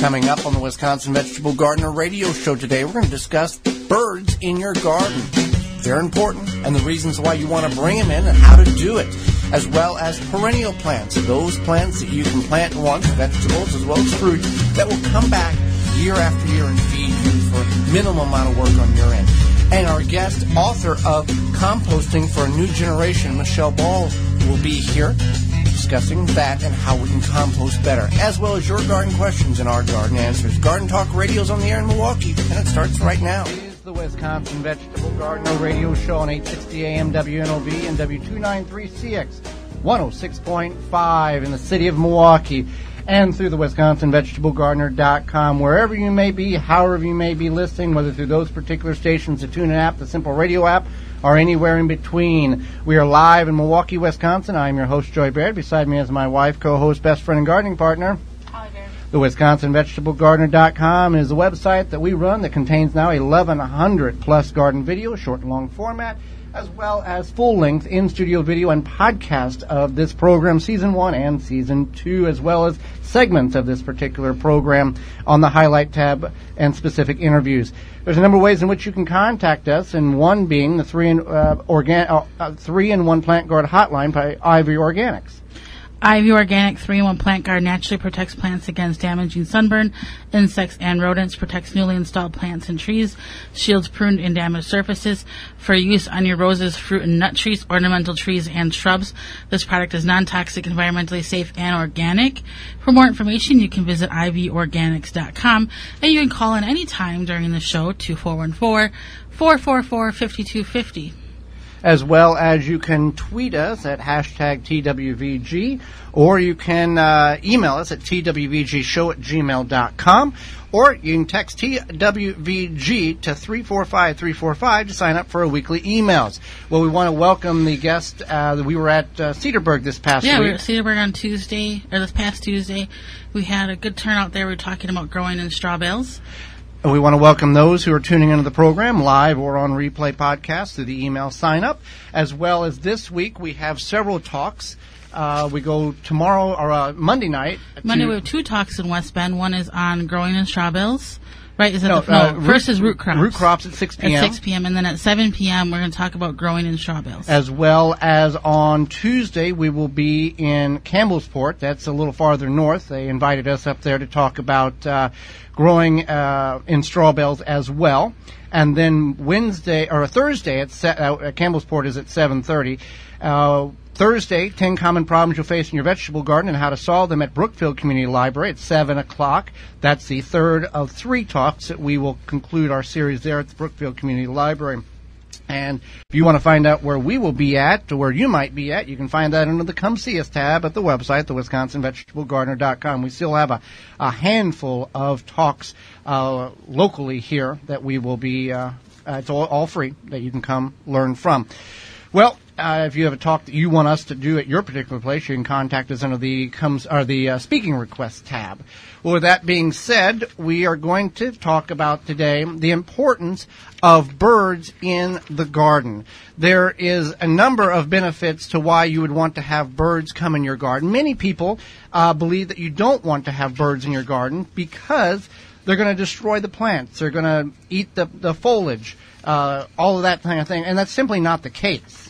Coming up on the Wisconsin Vegetable Gardener radio show today, we're going to discuss birds in your garden. They're important and the reasons why you want to bring them in and how to do it, as well as perennial plants, those plants that you can plant once, vegetables as well as fruit, that will come back year after year and feed you for minimal amount of work on your end. And our guest, author of Composting for a New Generation, Michelle Balz, will be here discussing that and how we can compost better, as well as your garden questions and our garden answers. Garden Talk Radio's on the air in Milwaukee, and it starts right now. The Wisconsin Vegetable Gardener Radio Show on 860 AM WNOV and W293CX 106.5 in the city of Milwaukee and through the WisconsinVegetableGardener.com. Wherever you may be, however you may be listening, whether through those particular stations, the TuneIn app, the Simple Radio app, or anywhere in between. We are live in Milwaukee, Wisconsin. I'm your host, Joey Baird. Beside me is my wife, co-host, best friend, and gardening partner. The WisconsinVegetableGardener.com is the website that we run that contains now 1,100 plus garden videos, short and long format, as well as full length in studio video and podcast of this program, season one and season two, as well as segments of this particular program on the highlight tab and specific interviews. There's a number of ways in which you can contact us, and one being the three in, uh, organ- uh, uh, three in one plant guard hotline by Ivy Organics. Ivy Organic 3-in-1 Plant Guard naturally protects plants against damaging sunburn, insects, and rodents, protects newly installed plants and trees, shields pruned and damaged surfaces for use on your roses, fruit and nut trees, ornamental trees, and shrubs. This product is non-toxic, environmentally safe, and organic. For more information, you can visit ivyorganics.com and you can call in any time during the show to 414 444 5250 as well as you can tweet us at hashtag TWVG, or you can uh, email us at twvgshow at gmail.com, or you can text TWVG to 345-345 to sign up for our weekly emails. Well, we want to welcome the guest. Uh, we were at uh, Cedarburg this past yeah, week. we were at Cedarburg on Tuesday, or this past Tuesday. We had a good turnout there. We were talking about growing in straw bales. And we want to welcome those who are tuning into the program live or on replay podcast through the email sign up. As well as this week, we have several talks. Uh, we go tomorrow or uh, Monday night. Monday we have two talks in West Bend. One is on growing in straw bales. Right? Is that No, the no, uh, first root- is root crops. root crops at 6 p.m.. At 6 p.m. and then at 7 p.m. we're going to talk about growing in straw bales. as well as on Tuesday we will be in Campbellsport. That's a little farther north. They invited us up there to talk about uh, growing uh, in straw bales as well. And then Wednesday or Thursday at, se- uh, at Campbellsport is at 7:30. Thursday, 10 common problems you'll face in your vegetable garden and how to solve them at Brookfield Community Library at 7 o'clock. That's the third of three talks that we will conclude our series there at the Brookfield Community Library. And if you want to find out where we will be at, or where you might be at, you can find that under the Come See Us tab at the website, the WisconsinVegetableGardener.com. We still have a, a handful of talks uh, locally here that we will be, uh, it's all, all free, that you can come learn from. Well, uh, if you have a talk that you want us to do at your particular place, you can contact us under the comes or the uh, speaking request tab. Well, with that being said, we are going to talk about today the importance of birds in the garden. There is a number of benefits to why you would want to have birds come in your garden. Many people uh, believe that you don't want to have birds in your garden because they're going to destroy the plants. They're going to eat the, the foliage, uh, all of that kind of thing, and that's simply not the case.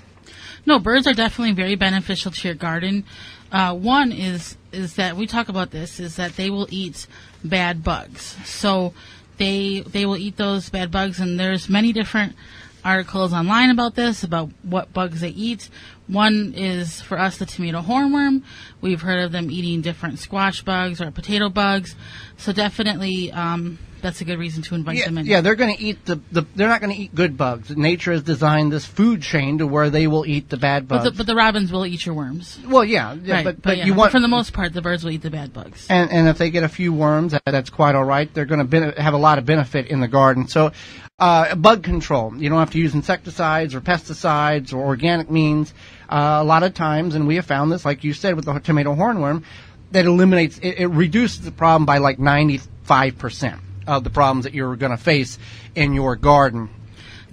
No, birds are definitely very beneficial to your garden. Uh, one is is that we talk about this is that they will eat bad bugs. So they they will eat those bad bugs, and there's many different articles online about this about what bugs they eat. One is for us the tomato hornworm. We've heard of them eating different squash bugs or potato bugs. So definitely, um, that's a good reason to invite Yeah, them in. yeah, they're going to eat the, the. They're not going to eat good bugs. Nature has designed this food chain to where they will eat the bad but bugs. the, but the robins will eat your worms. well, yeah, yeah right, but but yeah, you want for the most part, the birds will eat the bad bugs. and and if they get a few worms, that, that's quite all right. They're going to bene- have a lot of benefit in the garden. So, uh, bug control. You don't have to use insecticides or pesticides or organic means. Uh, a lot of times, and we have found this, like you said, with the tomato hornworm, that eliminates it, it reduces the problem by like ninety five percent of the problems that you're going to face in your garden.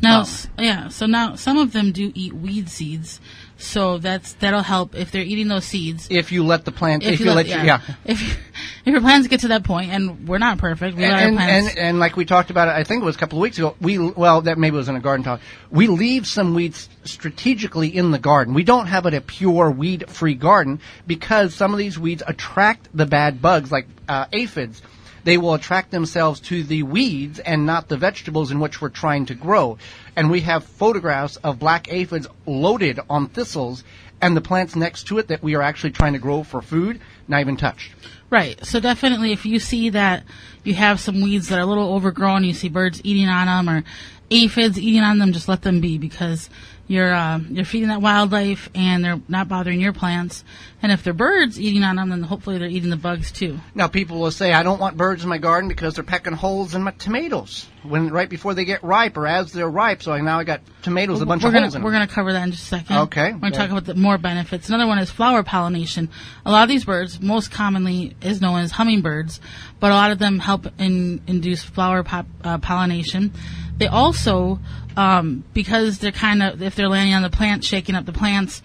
Now, Um, yeah. So now some of them do eat weed seeds, so that's that'll help if they're eating those seeds. if you let the plant, if, you, let, yeah, your, yeah. if if your plants get to that point, and we're not perfect, we let our and, plants. and and like we talked about, I think it was a couple of weeks ago. We well, that maybe was in a garden talk. We leave some weeds strategically in the garden. We don't have it a pure weed-free garden because some of these weeds attract the bad bugs, like uh, aphids. They will attract themselves to the weeds and not the vegetables in which we're trying to grow. And we have photographs of black aphids loaded on thistles, and the plants next to it that we are actually trying to grow for food, not even touched. Right. So definitely, if you see that you have some weeds that are a little overgrown, you see birds eating on them or aphids eating on them, just let them be because you're uh, you're feeding that wildlife and they're not bothering your plants. And if they're birds eating on them, then hopefully they're eating the bugs too. Now people will say, I don't want birds in my garden because they're pecking holes in my tomatoes when right before they get ripe or as they're ripe. So I, now I got tomatoes, a bunch we're of gonna holes in we're gonna cover that in just a second. Okay. We're gonna talk about the more benefits. Another one is flower pollination. A lot of these birds, most commonly, is known as hummingbirds, but a lot of them help in induce flower pop, uh, pollination. They also, um, because they're kind of if they're landing on the plant, shaking up the plants,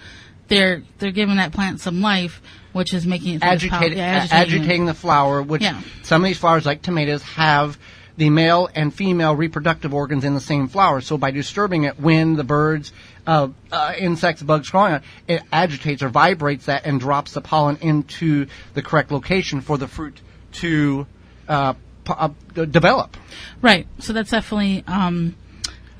they're they're giving that plant some life, which is making it finish poll- agitating, yeah, agitating agitating the flower, which Yeah. some of these flowers, like tomatoes, have the male and female reproductive organs in the same flower. So by disturbing it, when the birds, uh, uh, insects, bugs crawling on it, it agitates or vibrates that and drops the pollen into the correct location for the fruit to uh, uh, develop. Right. So that's definitely um,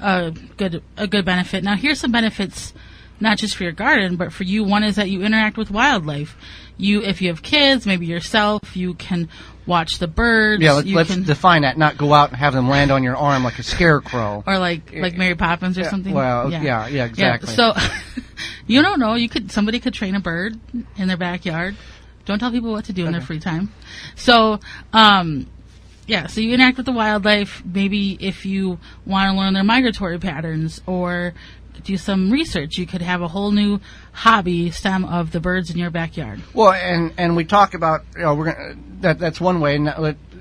a good a good benefit. Now here's some benefits, not just for your garden, but for you. One is that you interact with wildlife. You, if you have kids, maybe yourself, you can watch the birds. Yeah, let's can, define that. Not go out and have them land on your arm like a scarecrow. or like like Mary Poppins or Yeah, something. well, yeah, yeah, exactly. So you don't know. You could somebody could train a bird in their backyard. Don't tell people what to do in their free time. So, um, yeah. So you interact with the wildlife. Maybe if you want to learn their migratory patterns or do some research, you could have a whole new hobby stem of the birds in your backyard. Well, and and we talk about you know we're gonna that that's one way.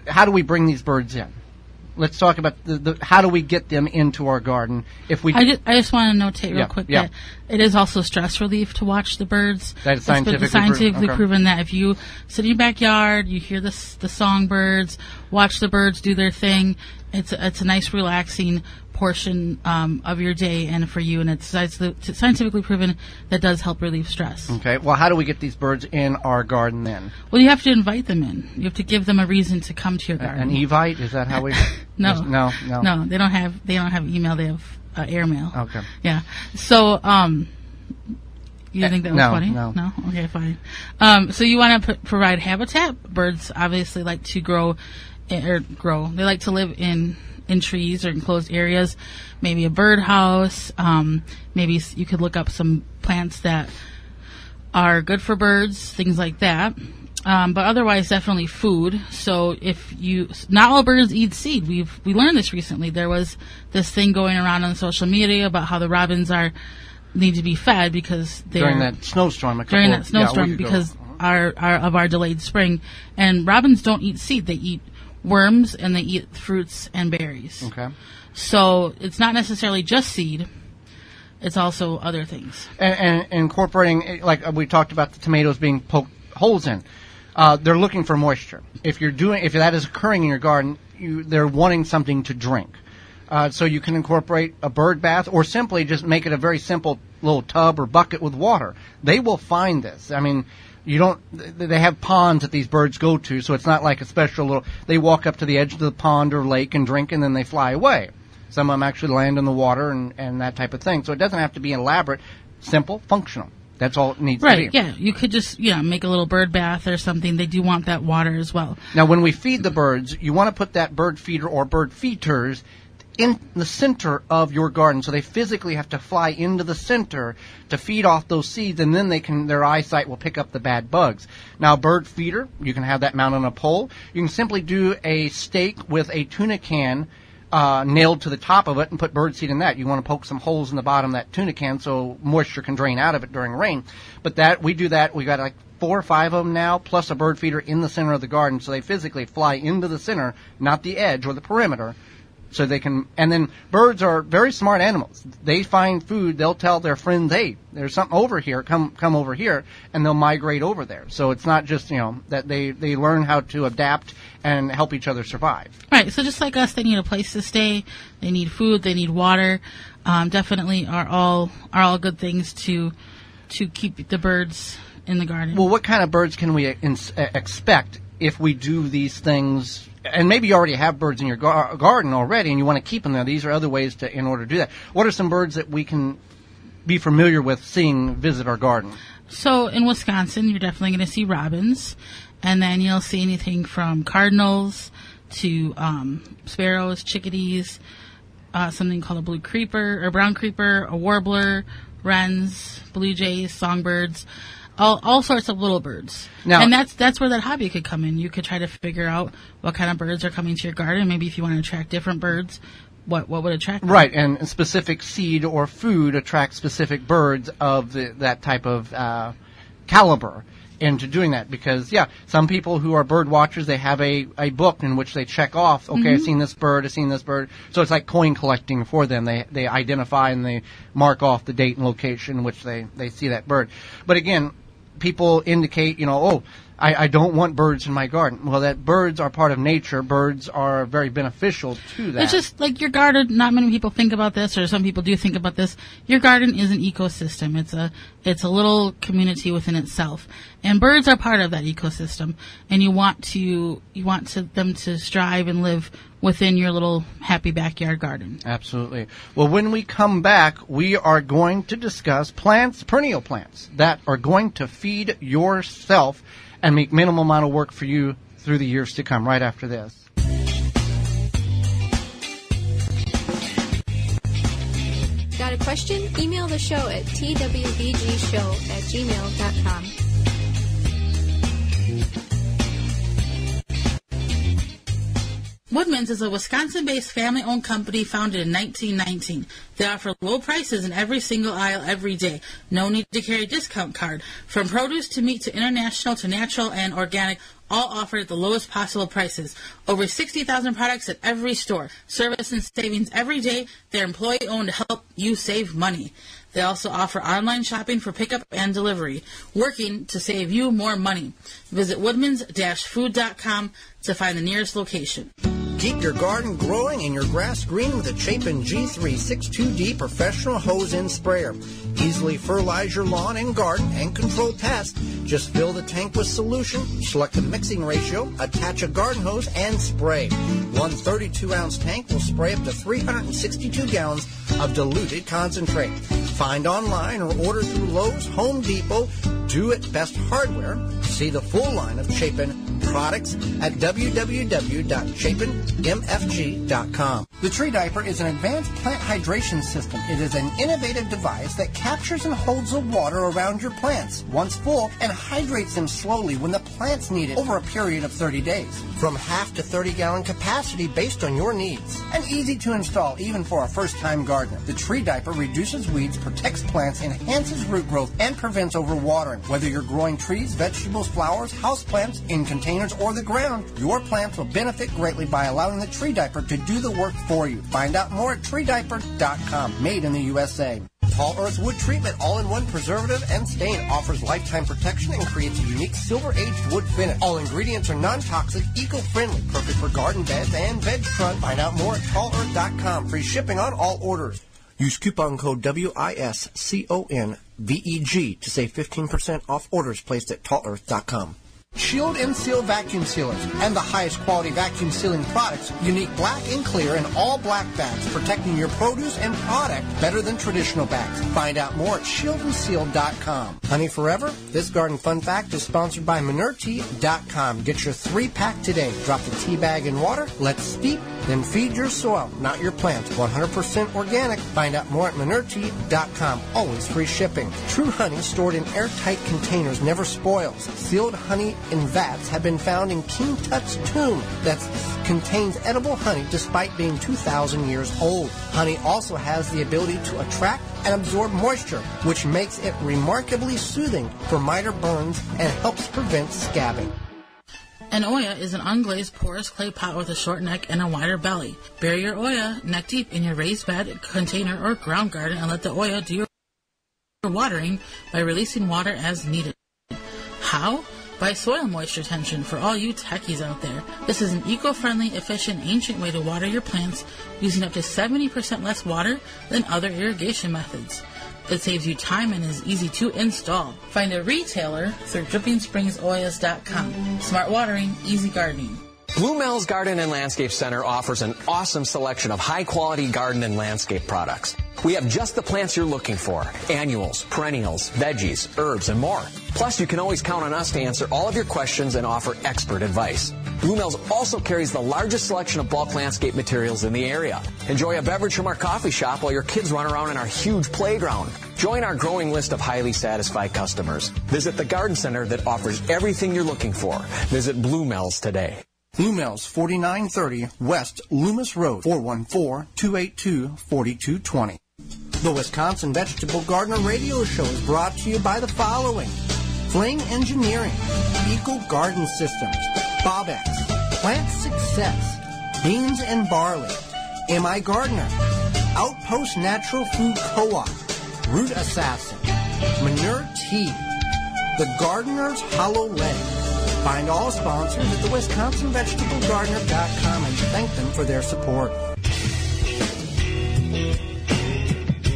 How do we bring these birds in? Let's talk about the, the how do we get them into our garden if we I just, I just want to notate real Yeah, quick yeah. that it is also stress relief to watch the birds. That is It's been scientifically scientifically proven, okay. proven that if you sit in your backyard, you hear the the songbirds, watch the birds do their thing. It's a, it's a nice relaxing portion um, of your day and for you, and it's scientifically proven that does help relieve stress. okay. Well, how do we get these birds in our garden then? Well, you have to invite them in. You have to give them a reason to come to your garden. An evite is that how we? No. No, no, No, they don't have they don't have email. They have uh, airmail. Okay. Yeah. So, um, you think that was no, funny? no. No. Okay, fine. Um, so you want to p- provide habitat. Birds obviously like to grow, or grow. They like to live in in trees or enclosed areas. Maybe a birdhouse. Um, maybe you could look up some plants that are good for birds, things like that. Um, but otherwise, definitely food. So if you, not all birds eat seed. We've we learned this recently. There was this thing going around on social media about how the robins are need to be fed because they're during that snowstorm. A during that snowstorm ago. because our, our of our delayed spring. And robins don't eat seed; they eat worms and they eat fruits and berries. Okay. So it's not necessarily just seed; it's also other things. and, and incorporating like we talked about the tomatoes being poked holes in. Uh, they're looking for moisture. If you're doing, if that is occurring in your garden, you, they're wanting something to drink. Uh, so you can incorporate a bird bath, or simply just make it a very simple little tub or bucket with water. They will find this. I mean, you don't. They have ponds that these birds go to, so it's not like a special little. They walk up to the edge of the pond or lake and drink, and then they fly away. Some of them actually land in the water and, and that type of thing. So it doesn't have to be elaborate. Simple, functional. That's all it needs Right? to be. Yeah, you could just yeah make a little bird bath or something. They do want that water as well. Now, when we feed the birds, you want to put that bird feeder or bird feeders in the center of your garden. So they physically have to fly into the center to feed off those seeds, and then they can their eyesight will pick up the bad bugs. Now, bird feeder, you can have that mounted on a pole. You can simply do a stake with a tuna can. Uh, nailed to the top of it and put birdseed in that. You want to poke some holes in the bottom of that tuna can so moisture can drain out of it during rain. But that we do that. We've got like four or five of them now, plus a bird feeder in the center of the garden, so they physically fly into the center, not the edge or the perimeter, so they can. And then birds are very smart animals. They find food. They'll tell their friends, "Hey, there's something over here. Come, come over here," and they'll migrate over there. So it's not just you know that they they learn how to adapt and help each other survive. Right. So just like us, they need a place to stay. They need food. They need water. Um, definitely are all are all good things to to keep the birds in the garden. Well, what kind of birds can we expect if we do these things? And maybe you already have birds in your gar- garden already, and you want to keep them there. These are other ways to, in order to do that. What are some birds that we can be familiar with seeing visit our garden? So in Wisconsin, you're definitely going to see robins, and then you'll see anything from cardinals to um, sparrows, chickadees, uh, something called a blue creeper or brown creeper, a warbler, wrens, blue jays, songbirds, all, all sorts of little birds. Now- and that's that's where that hobby could come in. You could try to figure out what kind of birds are coming to your garden. Maybe if you want to attract different birds, what what would attract them. Right, and specific seed or food attracts specific birds of the, that type of uh, caliber into doing that. Because, yeah, some people who are bird watchers, they have a, a book in which they check off, okay, I've seen this bird, I've seen this bird. So it's like coin collecting for them. They, they identify and they mark off the date and location in which they, they see that bird. But again, people indicate, you know, oh, I, I don't want birds in my garden. Well, that birds are part of nature. Birds are very beneficial to that. It's just like your garden. Not many people think about this, or some people do think about this. Your garden is an ecosystem. It's a it's a little community within itself, and birds are part of that ecosystem. And you want to you want to, them to strive and live within your little happy backyard garden. Absolutely. Well, when we come back, we are going to discuss plants, perennial plants, that are going to feed yourself and make minimal amount of work for you through the years to come, right after this. Got a question? Email the show at twvgshow at gmail.com. Woodman's is a Wisconsin-based family-owned company founded in 1919. They offer low prices in every single aisle every day. No need to carry a discount card. From produce to meat to international to natural and organic, all offered at the lowest possible prices. Over 60,000 products at every store. Service and savings every day. They're employee-owned to help you save money. They also offer online shopping for pickup and delivery, working to save you more money. Visit woodmans-food.com to find the nearest location. Keep your garden growing and your grass green with a Chapin G362D professional hose in sprayer. Easily fertilize your lawn and garden and control pests. Just fill the tank with solution, select the mixing ratio, attach a garden hose, and spray. One 32 ounce tank will spray up to 362 gallons of diluted concentrate. Find online or order through Lowe's, Home Depot, Do It Best Hardware. See the full line of Chapin products at www.chapinmfg.com. The Tree Diaper is an advanced plant hydration system. It is an innovative device that captures and holds the water around your plants once full and hydrates them slowly when the plants need it over a period of 30 days. From half to 30 gallon capacity based on your needs. And easy to install even for a first time gardener. The Tree Diaper reduces weeds, protects plants, enhances root growth, and prevents overwatering. Whether you're growing trees, vegetables, flowers, houseplants, in containers, or the ground, your plants will benefit greatly by allowing the Tree Diaper to do the work for you. Find out more at treediaper.com. Made in the USA. Tall Earth Wood Treatment all-in-one preservative and stain offers lifetime protection and creates a unique silver-aged wood finish. All ingredients are non-toxic, eco-friendly, perfect for garden beds and veg front. Find out more at tallearth.com. Free shipping on all orders. Use coupon code WISCONVEG to save 15% off orders placed at tallearth.com. Shield and Seal vacuum sealers and the highest quality vacuum sealing products, unique black and clear and all black bags, protecting your produce and product better than traditional bags. Find out more at shieldandseal.com. Honey Forever, this garden fun fact is sponsored by ManureTea.com. Get your three pack today. Drop the tea bag in water, let steep, then feed your soil, not your plants. 100% organic. Find out more at ManureTea.com. Always free shipping. True honey stored in airtight containers never spoils. Sealed honey in vats have been found in King Tut's tomb that contains edible honey despite being 2,000 years old. Honey also has the ability to attract and absorb moisture, which makes it remarkably soothing for miter burns and helps prevent scabbing. An Oya is an unglazed porous clay pot with a short neck and a wider belly. Bury your Oya neck deep in your raised bed, container, or ground garden and let the Oya do your watering by releasing water as needed. How? By soil moisture tension for all you techies out there. This is an eco-friendly, efficient, ancient way to water your plants using up to 70% less water than other irrigation methods. It saves you time and is easy to install. Find a retailer through DrippingSpringsOyas.com. Smart watering, easy gardening. Blue Mel's Garden and Landscape Center offers an awesome selection of high quality garden and landscape products. We have just the plants you're looking for annuals, perennials, veggies, herbs, and more. Plus, you can always count on us to answer all of your questions and offer expert advice. Blue Mel's also carries the largest selection of bulk landscape materials in the area. Enjoy a beverage from our coffee shop while your kids run around in our huge playground. Join our growing list of highly satisfied customers. Visit the garden center that offers everything you're looking for. Visit Blue Mel's today. Blue Mel's, 4930 West Loomis Road, 414-282-4220. The Wisconsin Vegetable Gardener Radio Show is brought to you by the following. Fling Engineering, Eco Garden Systems, Bobbex, Plant Success, Beans and Barley, Am I Gardener, Outpost Natural Food Co-op, Root Assassin, Manure Tea, The Gardener's Hollow Leg, Find all sponsors at the WisconsinVegetableGardener.com and thank them for their support.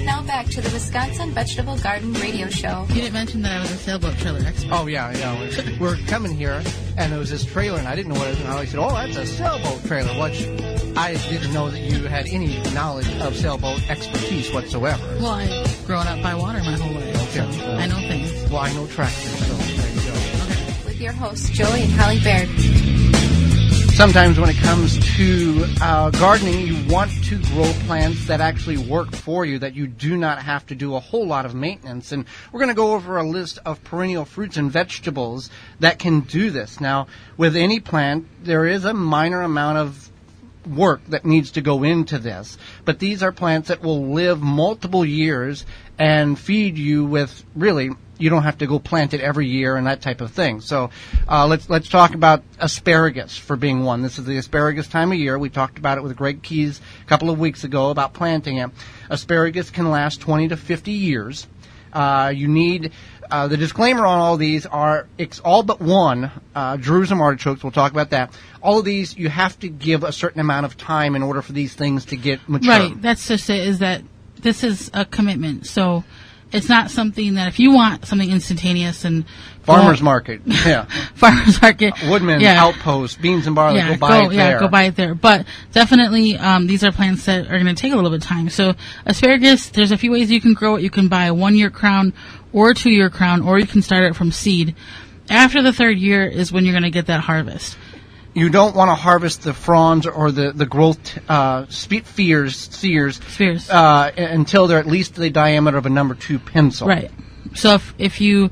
Now back to the Wisconsin Vegetable Garden Radio Show. You didn't mention that I was a sailboat trailer expert. Oh yeah, yeah. We're, we're coming here, and there was this trailer, and I didn't know what it was. And I said, "Oh, that's a sailboat trailer." Which I didn't know that you had any knowledge of sailboat expertise whatsoever. Well, I've grown up by water my whole life, so Okay. I know things. Well, I know tractors, so there you go. With your hosts, Joey and Holly Baird. Sometimes when it comes to uh, gardening, you want to grow plants that actually work for you, that you do not have to do a whole lot of maintenance. And we're going to go over a list of perennial fruits and vegetables that can do this. Now, with any plant, there is a minor amount of work that needs to go into this. But these are plants that will live multiple years and feed you with really you don't have to go plant it every year and that type of thing. So uh, let's let's talk about asparagus for being one. This is the asparagus time of year. We talked about it with Greg Keys a couple of weeks ago about planting it. Asparagus can last 20 to 50 years. Uh, you need uh, the disclaimer on all these are it's all but one uh, Jerusalem artichokes. We'll talk about that. All of these you have to give a certain amount of time in order for these things to get mature. Right. That's just it. Is that this is a commitment. So it's not something that if you want something instantaneous and Farmers go- market. Yeah. farmers market, Woodman, yeah. Outpost, beans and barley. yeah, go buy it yeah, there. go buy it there. But definitely, um, these are plants that are going to take a little bit of time. So asparagus, there's a few ways you can grow it. You can buy a one-year crown or a two-year crown, or you can start it from seed. After the third year is when you're going to get that harvest. You don't want to harvest the fronds or the the growth uh, spe- fears, sears Spheres. uh, until they're at least the diameter of a number two pencil. Right. So if if you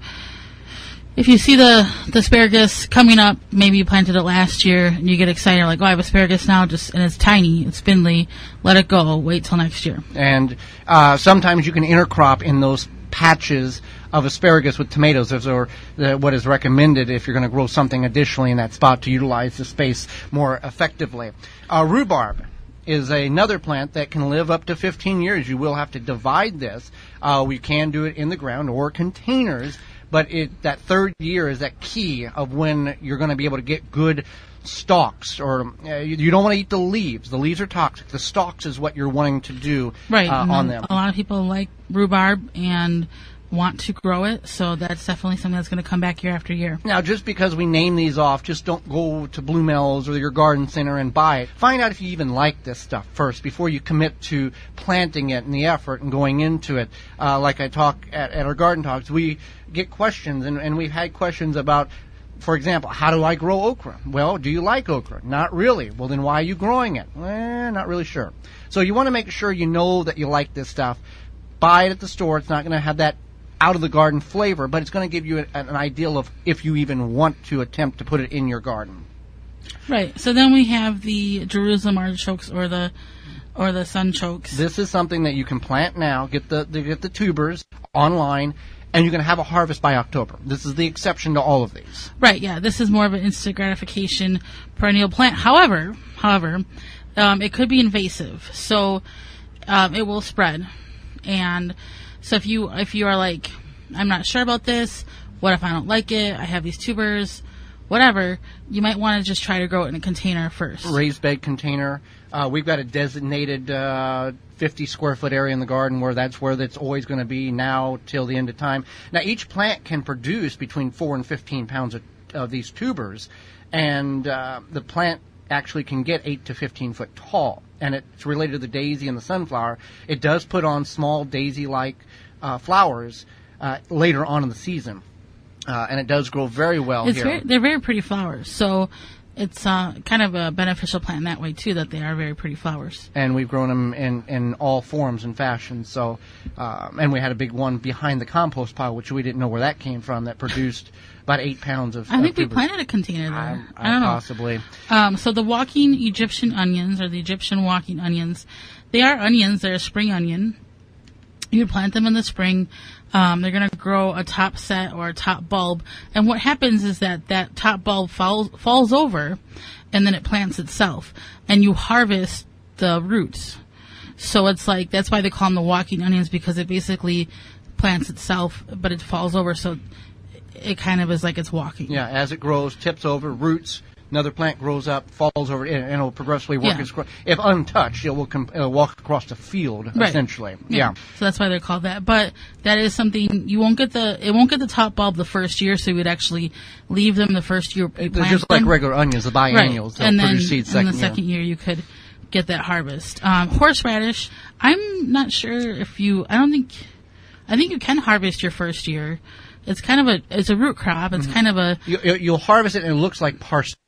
if you see the, the asparagus coming up, maybe you planted it last year and you get excited, like, oh, I have asparagus now, just and it's tiny, it's spindly. Let it go. Wait till next year. And uh, sometimes you can intercrop in those patches of asparagus with tomatoes. Are the, what is recommended if you're going to grow something additionally in that spot to utilize the space more effectively. Uh, rhubarb is another plant that can live up to 15 years. You will have to divide this. Uh, we can do it in the ground or containers, but it, that third year is that key of when you're going to be able to get good stalks or uh, you, you don't want to eat the leaves. The leaves are toxic. The stalks is what you're wanting to do Right. uh, on them. A lot of people like rhubarb and want to grow it, so that's definitely something that's going to come back year after year. Now, just because we name these off, just don't go to Blue Mel's or your garden center and buy it. Find out if you even like this stuff first before you commit to planting it and the effort and going into it. Uh, like I talk at, at our garden talks, we get questions, and, and we've had questions about, for example, how do I grow okra? Well, do you like okra? Not really. Well, then why are you growing it? Eh, not really sure. So you want to make sure you know that you like this stuff. Buy it at the store. It's not going to have that out of the garden flavor, but it's going to give you an, an ideal of if you even want to attempt to put it in your garden. Right. So then we have the Jerusalem artichokes or the or the sunchokes. This is something that you can plant now. Get the, the get the tubers online, and you're going to have a harvest by October. This is the exception to all of these. Right, yeah. This is more of an instant gratification perennial plant. However, however, um, it could be invasive, so um, it will spread. And so if you if you are like, I'm not sure about this. What if I don't like it? I have these tubers, whatever. You might want to just try to grow it in a container first. Raised bed container. Uh, we've got a designated uh, 50 square foot area in the garden where that's where that's always going to be now till the end of time. Now each plant can produce between four and 15 pounds of, of these tubers, and uh, the plant actually can get 8 to 15 foot tall. And it's related to the daisy and the sunflower. It does put on small daisy like uh, flowers uh, later on in the season. Uh, and it does grow very well It's here. very, they're very pretty flowers, so it's uh, kind of a beneficial plant in that way too. That they are very pretty flowers. and we've grown them in, in all forms and fashions. So, um, and we had a big one behind the compost pile, which we didn't know where that came from. That produced about eight pounds of. I of think we tubers. planted a container there. I, I, don't know. Possibly. Um, so the walking Egyptian onions, or the Egyptian walking onions, they are onions. They're a spring onion. You plant them in the spring. Um, they're going to grow a top set or a top bulb. And what happens is that that top bulb falls, falls over and then it plants itself. And you harvest the roots. So it's like, that's why they call them the walking onions because it basically plants itself, but it falls over. So it kind of is like it's walking. Yeah, as it grows, tips over, roots. Another plant grows up, falls over, and and it'll progressively work Yeah. its. gro- If untouched, it will, com- will walk across the field Right. essentially. Yeah. So that's why they're called that. But that is something you won't get the it won't get the top bulb the first year, so you would actually leave them the first year. You They're just like regular onions, the biennials. They'll and then in the year. second year you could get that harvest. Um, horseradish, I'm not sure if you. I don't think. I think you can harvest your first year. It's kind of a it's a root crop. It's Mm-hmm. kind of a You, you'll harvest it and it looks like parsnips,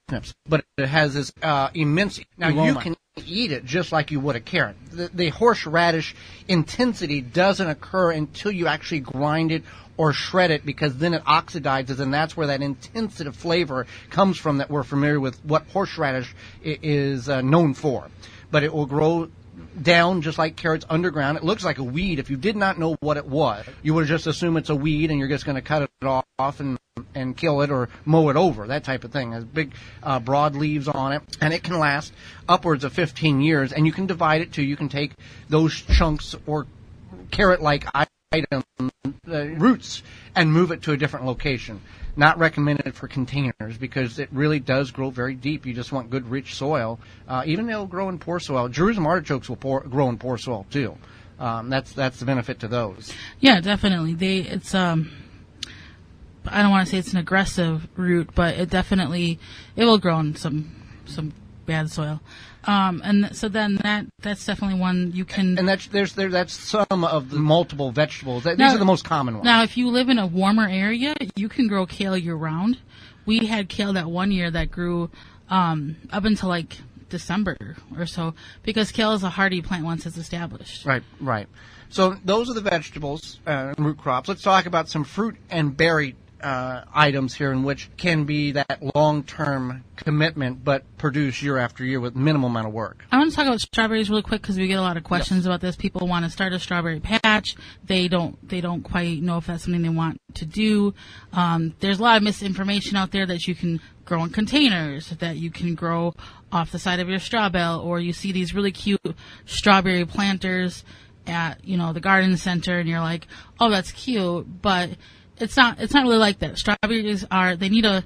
but it has this uh, immense. Now you can eat it just like you would a carrot. The, the horseradish intensity doesn't occur until you actually grind it or shred it because then it oxidizes and that's where that intensity of flavor comes from that we're familiar with what horseradish is uh, known for. But it will grow down just like carrots underground. It looks like a weed. If you did not know what it was, you would just assume it's a weed and you're just going to cut it off and and kill it or mow it over. That type of thing. It has big, uh, broad leaves on it, and it can last upwards of 15 years. And you can divide it too. You can take those chunks or carrot-like item uh, roots and move it to a different location. Not recommended for containers because it really does grow very deep. You just want good, rich soil. Uh, even it'll grow in poor soil. Jerusalem artichokes will pour, grow in poor soil too. Um, that's that's the benefit to those. Yeah, definitely. They it's um I don't want to say it's an aggressive root, but it definitely it will grow in some some bad soil. Um and th- so then that that's definitely one you can And that's there's there that's some of the multiple vegetables. That, Now- these are the most common ones. Now, if you live in a warmer area, you can grow kale year round. We had kale that one year that grew um up until like December or so because kale is a hardy plant once it's established. Right, right. So those are the vegetables uh, and root crops. Let's talk about some fruit and berry uh, items here, in which can be that long-term commitment, but produce year after year with minimal amount of work. I want to talk about strawberries really quick because we get a lot of questions about this. People want to start a strawberry patch. They don't. They don't quite know if that's something they want to do. Um, there's a lot of misinformation out there that you can grow in containers, that you can grow off the side of your straw bale, or you see these really cute strawberry planters at you know the garden center, and you're like, oh, that's cute, but it's not. It's not really like that. Strawberries are. They need a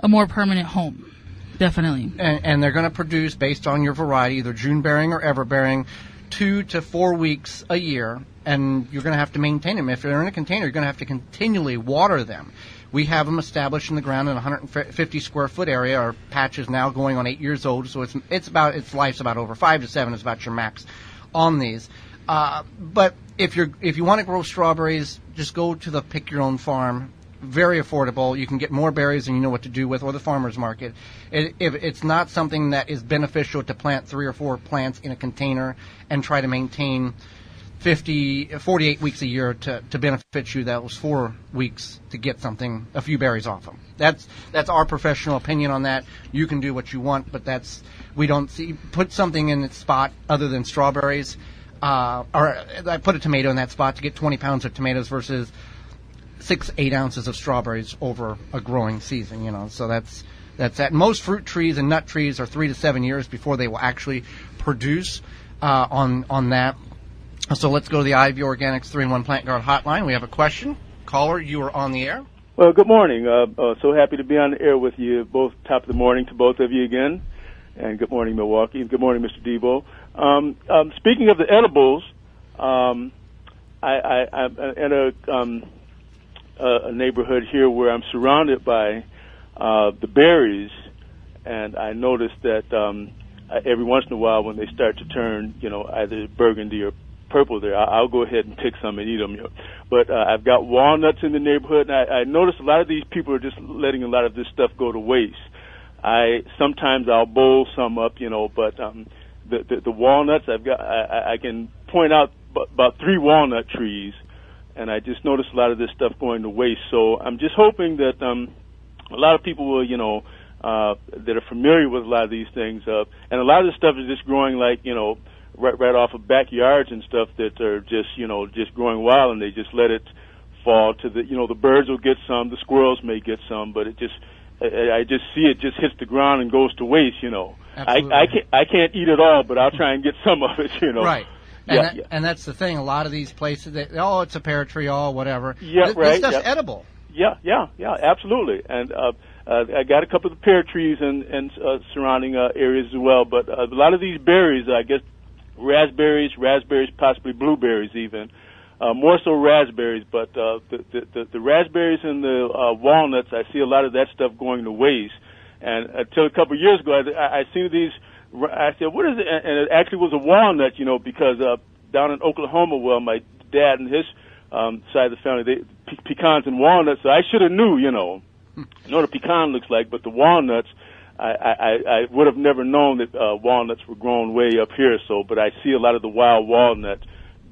a more permanent home. Definitely. and, and they're going to produce based on your variety, either June bearing or ever bearing, two to four weeks a year, and you're going to have to maintain them. If they're in a container, you're going to have to continually water them. We have them established in the ground in a 150 square foot area. Our patch is now going on eight years old, so it's it's about its life's about over five to seven is about your max on these. Uh, but if you're if you want to grow strawberries, just go to the pick your own farm very affordable. You can get more berries than you know what to do with, or the farmer's market. It, if it's not something that is beneficial to plant three or four plants in a container and try to maintain 50, 48 weeks a year to, to benefit you, that was four weeks to get something, a few berries off them. That's, that's our professional opinion on that. You can do what you want, but that's, we don't see, put something in its spot other than strawberries. Uh, or I put a tomato in that spot to get 20 pounds of tomatoes versus six, eight ounces of strawberries over a growing season. You know, so that's that's that. Most fruit trees and nut trees are three to seven years before they will actually produce uh, on on that. So let's go to the Ivy Organics 3 in 1 Plant Guard hotline. We have a question. Caller, you are on the air. Well, good morning. Uh, uh, so happy to be on the air with you, both top of the morning to both of you again. And good morning, Milwaukee. Good morning, Mr. Debo. Um, um, speaking of the edibles, um, I, I, I'm in a, um, a neighborhood here where I'm surrounded by uh, the berries, and I noticed that um, every once in a while when they start to turn, you know, either burgundy or purple there, I'll go ahead and pick some and eat them. But uh, I've got walnuts in the neighborhood, and I, I noticed a lot of these people are just letting a lot of this stuff go to waste. I sometimes I'll bowl some up, you know, but um, the, the walnuts I've got I, I can point out about three walnut trees, and I just noticed a lot of this stuff going to waste. So I'm just hoping that um, a lot of people will, you know, uh, that are familiar with a lot of these things, uh, and a lot of this stuff is just growing like you know right right off of backyards and stuff that are just you know just growing wild, and they just let it fall to the you know the birds will get some, the squirrels may get some, but it just I, I just see it just hits the ground and goes to waste. You know, Absolutely. I I can't I can't eat it all, but I'll try and get some of it. You know, Right. And, Yeah, that, yeah. and that's the thing. A lot of these places, they, oh, it's a pear tree, oh, whatever. Yeah, this, right, This stuff's yeah. edible. Yeah, yeah, yeah, absolutely. And uh, uh, I got a couple of the pear trees and and uh, surrounding uh, areas as well. But uh, a lot of these berries, I guess, raspberries, raspberries, possibly blueberries, even uh, more so raspberries. But uh, the, the the the raspberries and the uh, walnuts, I see a lot of that stuff going to waste. And until a couple of years ago, I, I seen these. I said, "What is it?" And it actually was a walnut, you know, because uh, down in Oklahoma, well, my dad and his um, side of the family, they pe- pecans and walnuts. So I should have knew, you know, I know what a pecan looks like, but the walnuts, I, I, I- I would have never known that uh, walnuts were grown way up here. So, but I see a lot of the wild walnuts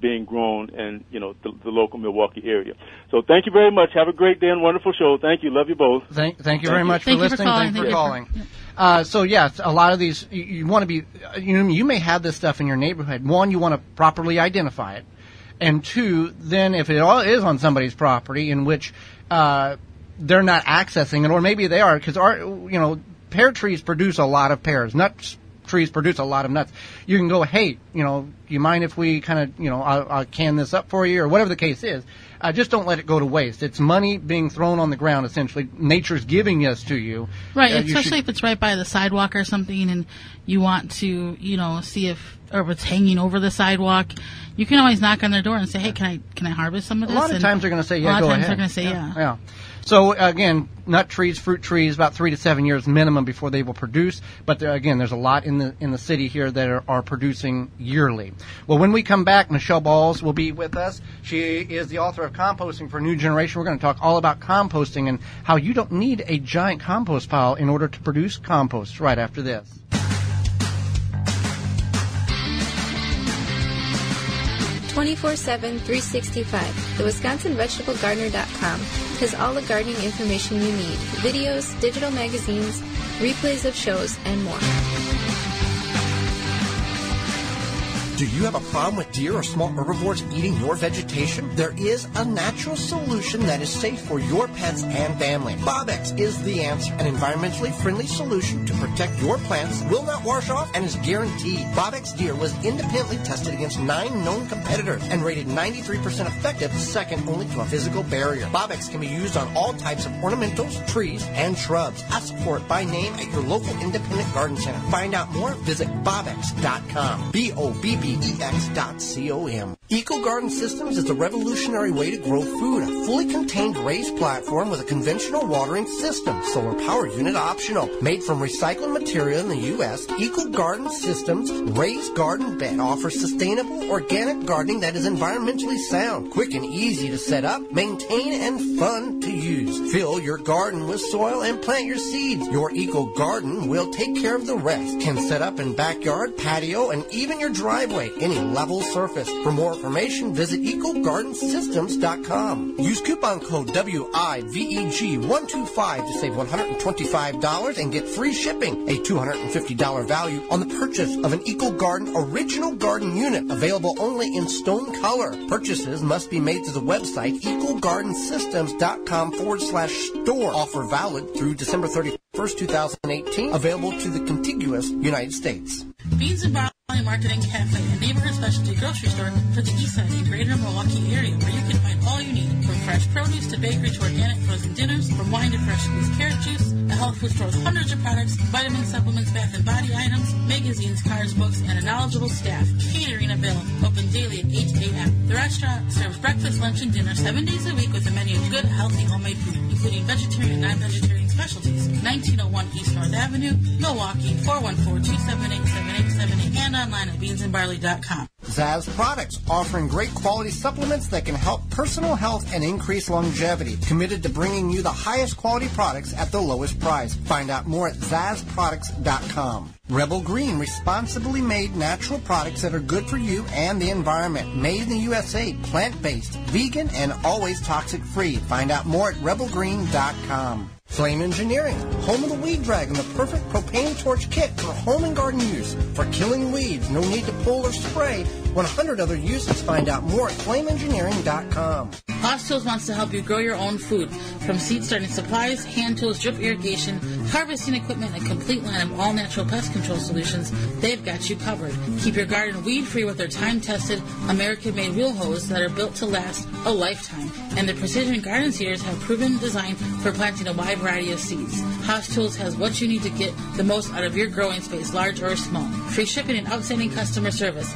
being grown in, you know, the, the local Milwaukee area. So, thank you very much. Have a great day and wonderful show. Thank you. Love you both. Thank, thank you Thank very you. much Thank for you listening. Thank you for Thank you. calling. Uh, so yes, a lot of these you, you want to be. You know, you may have this stuff in your neighborhood. One, you want to properly identify it, and two, then if it all is on somebody's property in which uh, they're not accessing it, or maybe they are, because our you know pear trees produce a lot of pears. Nuts trees produce a lot of nuts. You can go, hey, you know, do you mind if we kind of you know I'll, I'll can this up for you, or whatever the case is. Uh, just don't let it go to waste. It's money being thrown on the ground. Essentially, nature's giving this to you. Right, Uh, you especially should- if it's right by the sidewalk or something, and you want to, you know, see if or if it's hanging over the sidewalk. You can always knock on their door and say, "Hey, can I can I harvest some of this? A this?" lot of And times they're going to say, yeah, a "Yeah, lot of times ahead." they're going to say, "Yeah." yeah. So again, nut trees, fruit trees, about three to seven years minimum before they will produce. But there, again, there's a lot in the in the city here that are, are producing yearly. Well, when we come back, Michelle Balz will be with us. She is the author of Composting for a New Generation. We're going to talk all about composting and how you don't need a giant compost pile in order to produce compost. Right after this. 24-7, 365. The WisconsinVegetableGardener.com has all the gardening information you need. Videos, digital magazines, replays of shows, and more. Do you have a problem with deer or small herbivores eating your vegetation? There is a natural solution that is safe for your pets and family. Bobbex is the answer. An environmentally friendly solution to protect your plants, will not wash off, and is guaranteed. Bobbex Deer was independently tested against nine known competitors and rated 93% effective, second only to a physical barrier. Bobbex can be used on all types of ornamentals, trees, and shrubs. Ask for it by name at your local independent garden center. Find out more, visit bobbex.com. B-O-B-B-E-X dot C-O-M. Eco Garden Systems is a revolutionary way to grow food. A fully contained raised platform with a conventional watering system. Solar power unit optional. Made from recycled material in the U.S., Eco Garden Systems raised garden bed offers sustainable organic gardening that is environmentally sound, quick and easy to set up, maintain, and fun to use. Fill your garden with soil and plant your seeds. Your Eco Garden will take care of the rest. Can set up in backyard, patio, and even your driveway any level surface. For more information, visit EcoGardenSystems.com. Use coupon code WIVEG125 to save $125 and get free shipping, a $250 value on the purchase of an Eco Garden original garden unit available only in stone color. Purchases must be made to the website EcoGardenSystems.com forward slash store. Offer valid through December 31st, 2018. Available to the contiguous United States. Beans and Marketing Cafe, a neighborhood specialty grocery store for the east side and greater Milwaukee area where you can find all you need from fresh produce to bakery to organic frozen dinners, from wine to fresh squeezed carrot juice. The health food store has hundreds of products, vitamins, supplements, bath and body items, magazines, cards, books, and a knowledgeable staff. Catering available, open daily at 8 a.m. The restaurant serves breakfast, lunch, and dinner seven days a week with a menu of good, healthy homemade food, including vegetarian and non-vegetarian specialties. 1901 East North Avenue, Milwaukee, 414-278-7878, and online at beansandbarley.com. Zaz Products, offering great quality supplements that can help personal health and increase longevity. Committed to bringing you the highest quality products at the lowest price. Find out more at ZazProducts.com. Rebel Green, responsibly made natural products that are good for you and the environment. Made in the USA, plant-based, vegan, and always toxic-free. Find out more at rebelgreen.com. Flame Engineering, home of the weed dragon, the perfect propane torch kit for home and garden use. For killing weeds, no need to pull or spray. 100 other uses. Find out more at flameengineering.com. Hoss Tools wants to help you grow your own food. From seed starting supplies, hand tools, drip irrigation, harvesting equipment, and a complete line of all natural pest control solutions, they've got you covered. Keep your garden weed free with their time tested, American made wheel hose that are built to last a lifetime. And their precision garden seeders have proven design for planting a wide variety of seeds. Hoss Tools has what you need to get the most out of your growing space, large or small. Free shipping and outstanding customer service.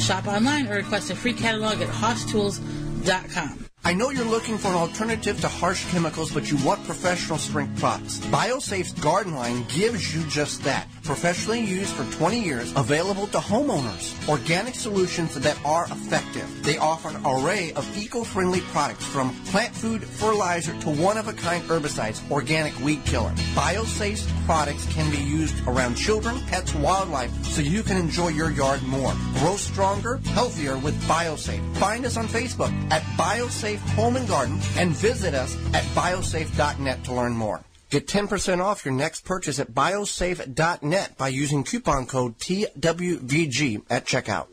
Shop online or request a free catalog at hosstools.com. I know you're looking for an alternative to harsh chemicals, but you want professional strength products. BioSafe's garden line gives you just that. Professionally used for 20 years, available to homeowners. Organic solutions that are effective. They offer an array of eco-friendly products from plant food, fertilizer to one-of-a-kind herbicides, organic weed killer. Biosafe products can be used around children, pets, wildlife, so you can enjoy your yard more. Grow stronger, healthier with BioSafe. Find us on Facebook at BioSafe Home and Garden and visit us at biosafe.net to learn more. Get 10% off your next purchase at biosafe.net by using coupon code TWVG at checkout.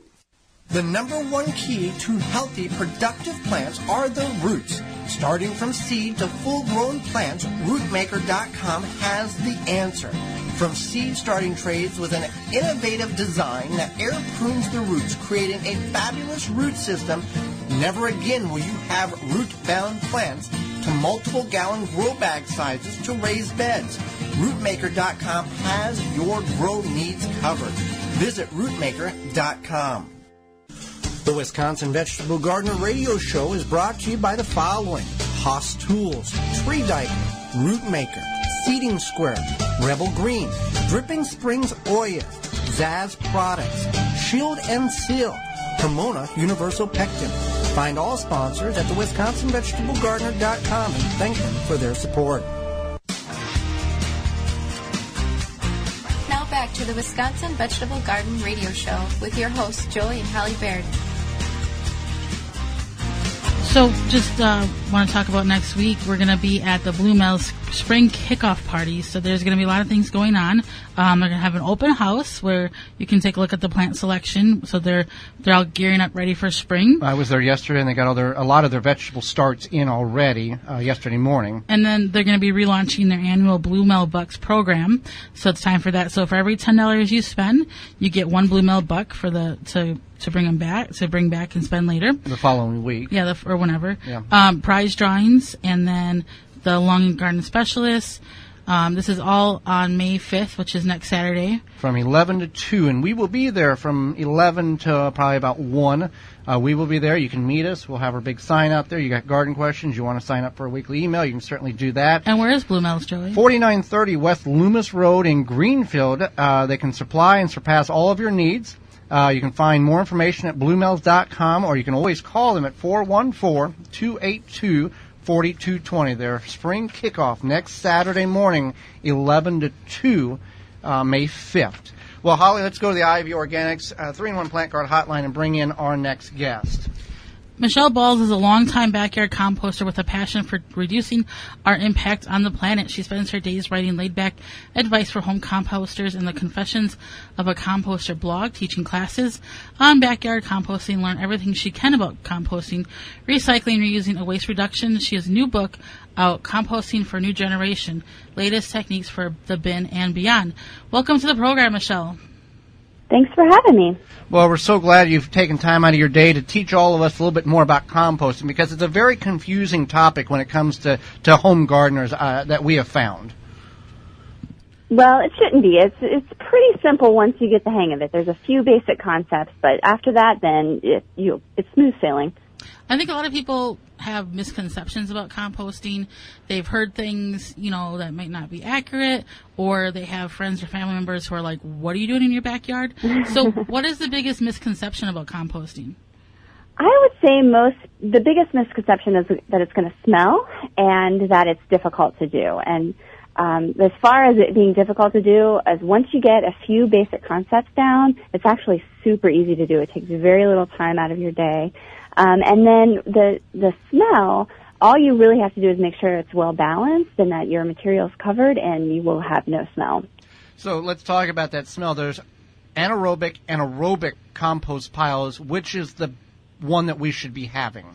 The number one key to healthy, productive plants are the roots. Starting from seed to full-grown plants, RootMaker.com has the answer. From seed starting trays with an innovative design that air prunes the roots, creating a fabulous root system, never again will you have root-bound plants to multiple gallon grow bag sizes to raised beds. RootMaker.com has your grow needs covered. Visit RootMaker.com. The Wisconsin Vegetable Gardener Radio Show is brought to you by the following Hoss Tools, Tree Diaper, Rootmaker, Seeding Square, Rebel Green, Dripping Springs Olla, Zaz Products, Shield and Seal, Pomona Universal Pectin. Find all sponsors at the WisconsinVegetableGardener.com and thank them for their support. Now back to the Wisconsin Vegetable Garden Radio Show with your hosts, Joey and Holly Baird. So, just uh, want to talk about next week. We're going to be at the Blue Mel's Spring Kickoff Party. So, there's going to be a lot of things going on. Um, they're going to have an open house where you can take a look at the plant selection. So, they're they're all gearing up, ready for spring. I was there yesterday, and they got all their a lot of their vegetable starts in already uh, yesterday morning. And then they're going to be relaunching their annual Blue Mill Bucks program. So it's time for that. So for every ten dollars you spend, you get one Blue Mill Buck for the to to bring them back to bring back and spend later. The following week, Yeah, the, or whenever. Yeah. Um, prize drawings and then the lawn and garden specialists. Um, this is all on May 5th, which is next Saturday. from 11 to 2, and we will be there from 11 to probably about 1. Uh, we will be there. You can meet us. We'll have our big sign out there. You got garden questions. You want to sign up for a weekly email. You can certainly do that. And where is Blue Mel's, Joey? 4930 West Loomis Road in Greenfield. Uh, they can supply and surpass all of your needs. Uh, you can find more information at bluemels.com or you can always call them at 414-282-4220. Their spring kickoff next Saturday morning, 11 to 2, uh, May 5th. Well, Holly, let's go to the IV Organics uh, 3 in 1 Plant Guard hotline and bring in our next guest. Michelle Balz is a longtime backyard composter with a passion for reducing our impact on the planet. She spends her days writing laid back advice for home composters in the Confessions of a Composter blog, teaching classes on backyard composting, learn everything she can about composting, recycling, reusing, and waste reduction. She has a new book out, Composting for a New Generation, latest techniques for the bin and beyond. Welcome to the program, Michelle. Thanks for having me. Well, we're so glad you've taken time out of your day to teach all of us a little bit more about composting because it's a very confusing topic when it comes to, to home gardeners uh, that we have found. Well, it shouldn't be. It's it's pretty simple once you get the hang of it. There's a few basic concepts, but after that, then it, you it's smooth sailing. I think a lot of people have misconceptions about composting. They've heard things, you know, that might not be accurate, or they have friends or family members who are like, "What are you doing in your backyard?" so, what is the biggest misconception about composting? I would say most the biggest misconception is that it's going to smell and that it's difficult to do. And um, as far as it being difficult to do, as once you get a few basic concepts down, it's actually super easy to do. It takes very little time out of your day. Um, and then the the smell, all you really have to do is make sure it's well balanced and that your material is covered, and you will have no smell. So let's talk about that smell. There's anaerobic and aerobic compost piles. Which is the one that we should be having?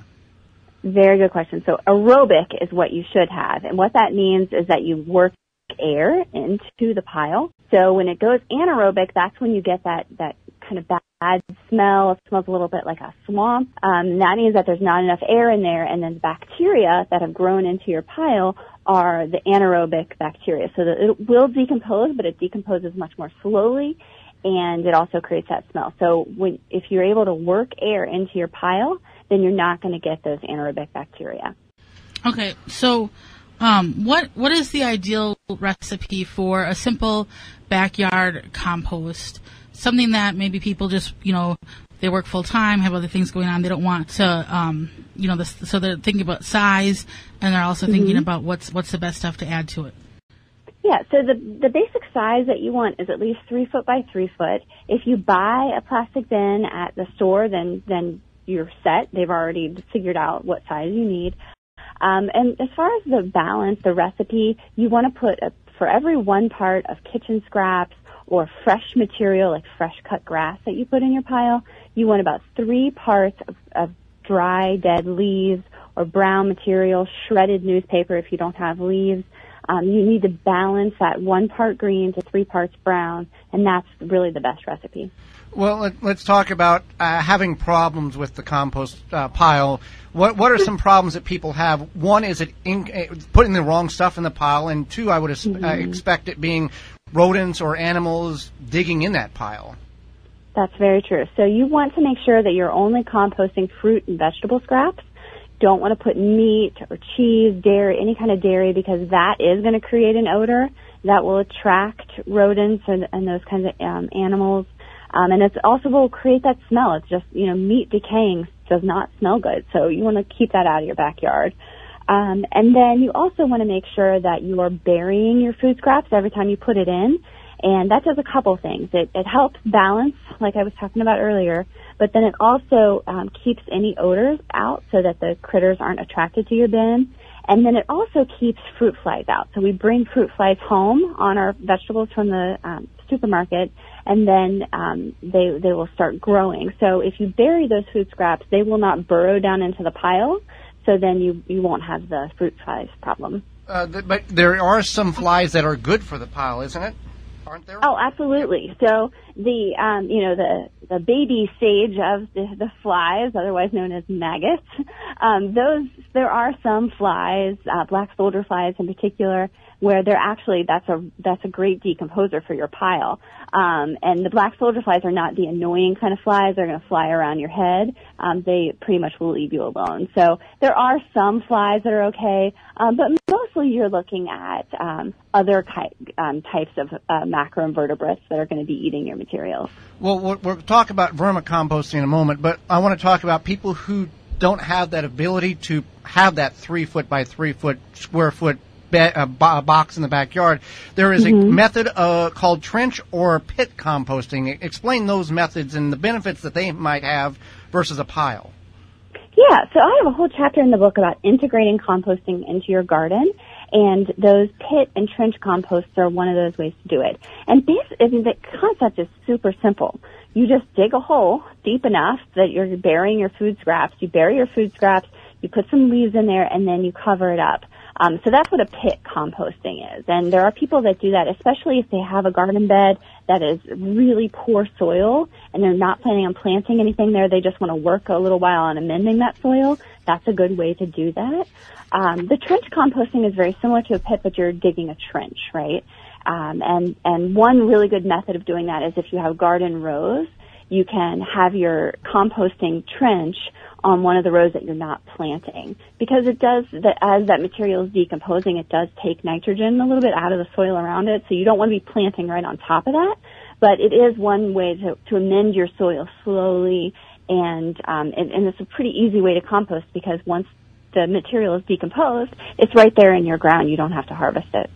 Very good question. So aerobic is what you should have, and what that means is that you work air into the pile. So when it goes anaerobic, that's when you get that that kind of bad smell. It smells a little bit like a swamp. Um, that means that there's not enough air in there, and then the bacteria that have grown into your pile are the anaerobic bacteria. So it will decompose, but it decomposes much more slowly, and it also creates that smell. So when if you're able to work air into your pile, then you're not going to get those anaerobic bacteria. Okay, so um, what what is the ideal recipe for a simple backyard compost? Something that maybe people just you know they work full time, have other things going on. They don't want to, um, you know, this, so they're thinking about size, and they're also thinking about what's what's the best stuff to add to it. Yeah, so the the basic size that you want is at least three foot by three foot. If you buy a plastic bin at the store, then then you're set. They've already figured out what size you need. Um, and as far as the balance, the recipe, you want to put a, for every one part of kitchen scraps or fresh material like fresh cut grass that you put in your pile, you want about three parts of, of dry dead leaves or brown material, shredded newspaper if you don't have leaves. Um, you need to balance that one part green to three parts brown, and that's really the best recipe. Well, let, us talk about uh, having problems with the compost uh, pile. What what are some problems that people have? One is it in, uh, putting the wrong stuff in the pile, and two, I would uh, Mm-hmm. expect it being rodents or animals digging in that pile. That's very true. So you want to make sure that you're only composting fruit and vegetable scraps. Don't want to put meat or cheese, dairy, any kind of dairy because that is going to create an odor that will attract rodents and, and those kinds of um, animals. Um, and it's also will create that smell. It's just, you know, meat decaying does not smell good. So you want to keep that out of your backyard. Um, and then you also want to make sure that you are burying your food scraps every time you put it in. And that does a couple things. It, it helps balance, like I was talking about earlier, but then it also um, keeps any odors out so that the critters aren't attracted to your bin. And then it also keeps fruit flies out. So we bring fruit flies home on our vegetables from the um, supermarket, and then um, they they will start growing. So if you bury those food scraps, they will not burrow down into the pile. So then you you won't have the fruit flies problem. Uh, th- but there are some flies that are good for the pile, isn't it? Aren't there? Oh, absolutely. So the um, you know the the baby stage of the, the flies, otherwise known as maggots, um, those there are some flies, uh, black soldier flies in particular, where they're actually that's a that's a great decomposer for your pile. Um, and the black soldier flies are not the annoying kind of flies. They're going to fly around your head. Um, they pretty much will leave you alone. So there are some flies that are okay, um, but mostly you're looking at um, other ki- um, types of uh, macroinvertebrates that are going to be eating your materials. Well, we'll, we'll talk about vermicomposting in a moment, but I want to talk about people who don't have that ability to have that three foot by three foot square foot be- a, box in the backyard. There is a method uh, called trench or pit composting. Explain those methods and the benefits that they might have versus a pile. Yeah, so I have a whole chapter in the book about integrating composting into your garden, and those pit and trench composts are one of those ways to do it. And this, I mean, the concept is super simple. You just dig a hole deep enough that you're burying your food scraps. You bury your food scraps, you put some leaves in there, and then you cover it up. Um, so that's what a pit composting is. And there are people that do that, especially if they have a garden bed that is really poor soil and they're not planning on planting anything there. They just want to work a little while on amending that soil. That's a good way to do that. Um, the trench composting is very similar to a pit, but you're digging a trench, right? Um, and and one really good method of doing that is if you have garden rows, you can have your composting trench on one of the rows that you're not planting. Because it does that as that material is decomposing it does take nitrogen a little bit out of the soil around it. So you don't want to be planting right on top of that. But it is one way to, to amend your soil slowly. And, um, and and it's a pretty easy way to compost because once the material is decomposed it's right there in your ground. You don't have to harvest it.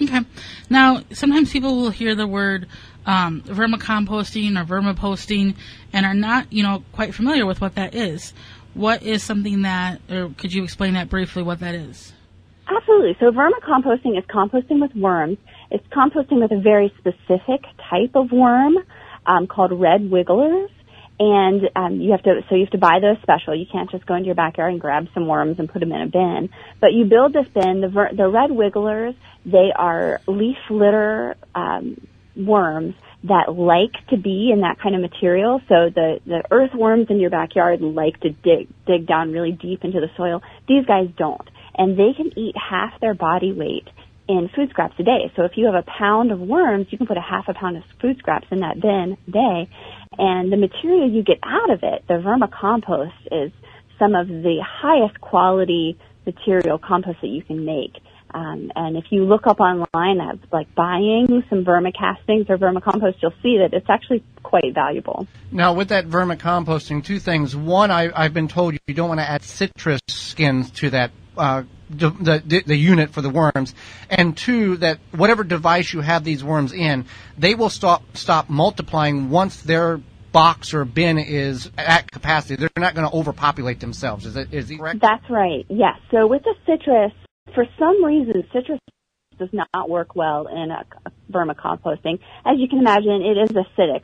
Okay. Now, sometimes people will hear the word um, vermicomposting or vermiposting and are not, you know, quite familiar with what that is. What is something that, or could you explain that briefly? What that is? Absolutely. So vermicomposting is composting with worms. It's composting with a very specific type of worm um, called red wigglers. And um, you have to, so you have to buy those special. You can't just go into your backyard and grab some worms and put them in a bin. But you build this bin. The, ver- the red wigglers, they are leaf litter um, worms that like to be in that kind of material. So the the earthworms in your backyard like to dig dig down really deep into the soil. These guys don't, and they can eat half their body weight in food scraps a day. So if you have a pound of worms, you can put a half a pound of food scraps in that bin a day, and the material you get out of it, the vermicompost, is some of the highest quality material compost that you can make. Um, and if you look up online at like buying some vermicastings or vermicompost, you'll see that it's actually quite valuable. Now, with that vermicomposting, two things. One, I, I've been told you don't want to add citrus skins to that uh, the, the the unit for the worms, and two, that whatever device you have these worms in, they will stop stop multiplying once their box or bin is at capacity. They're not going to overpopulate themselves. Is it is it correct? That's right. Yes. So with the citrus, for some reason, citrus does not work well in vermicomposting. As you can imagine, it is acidic.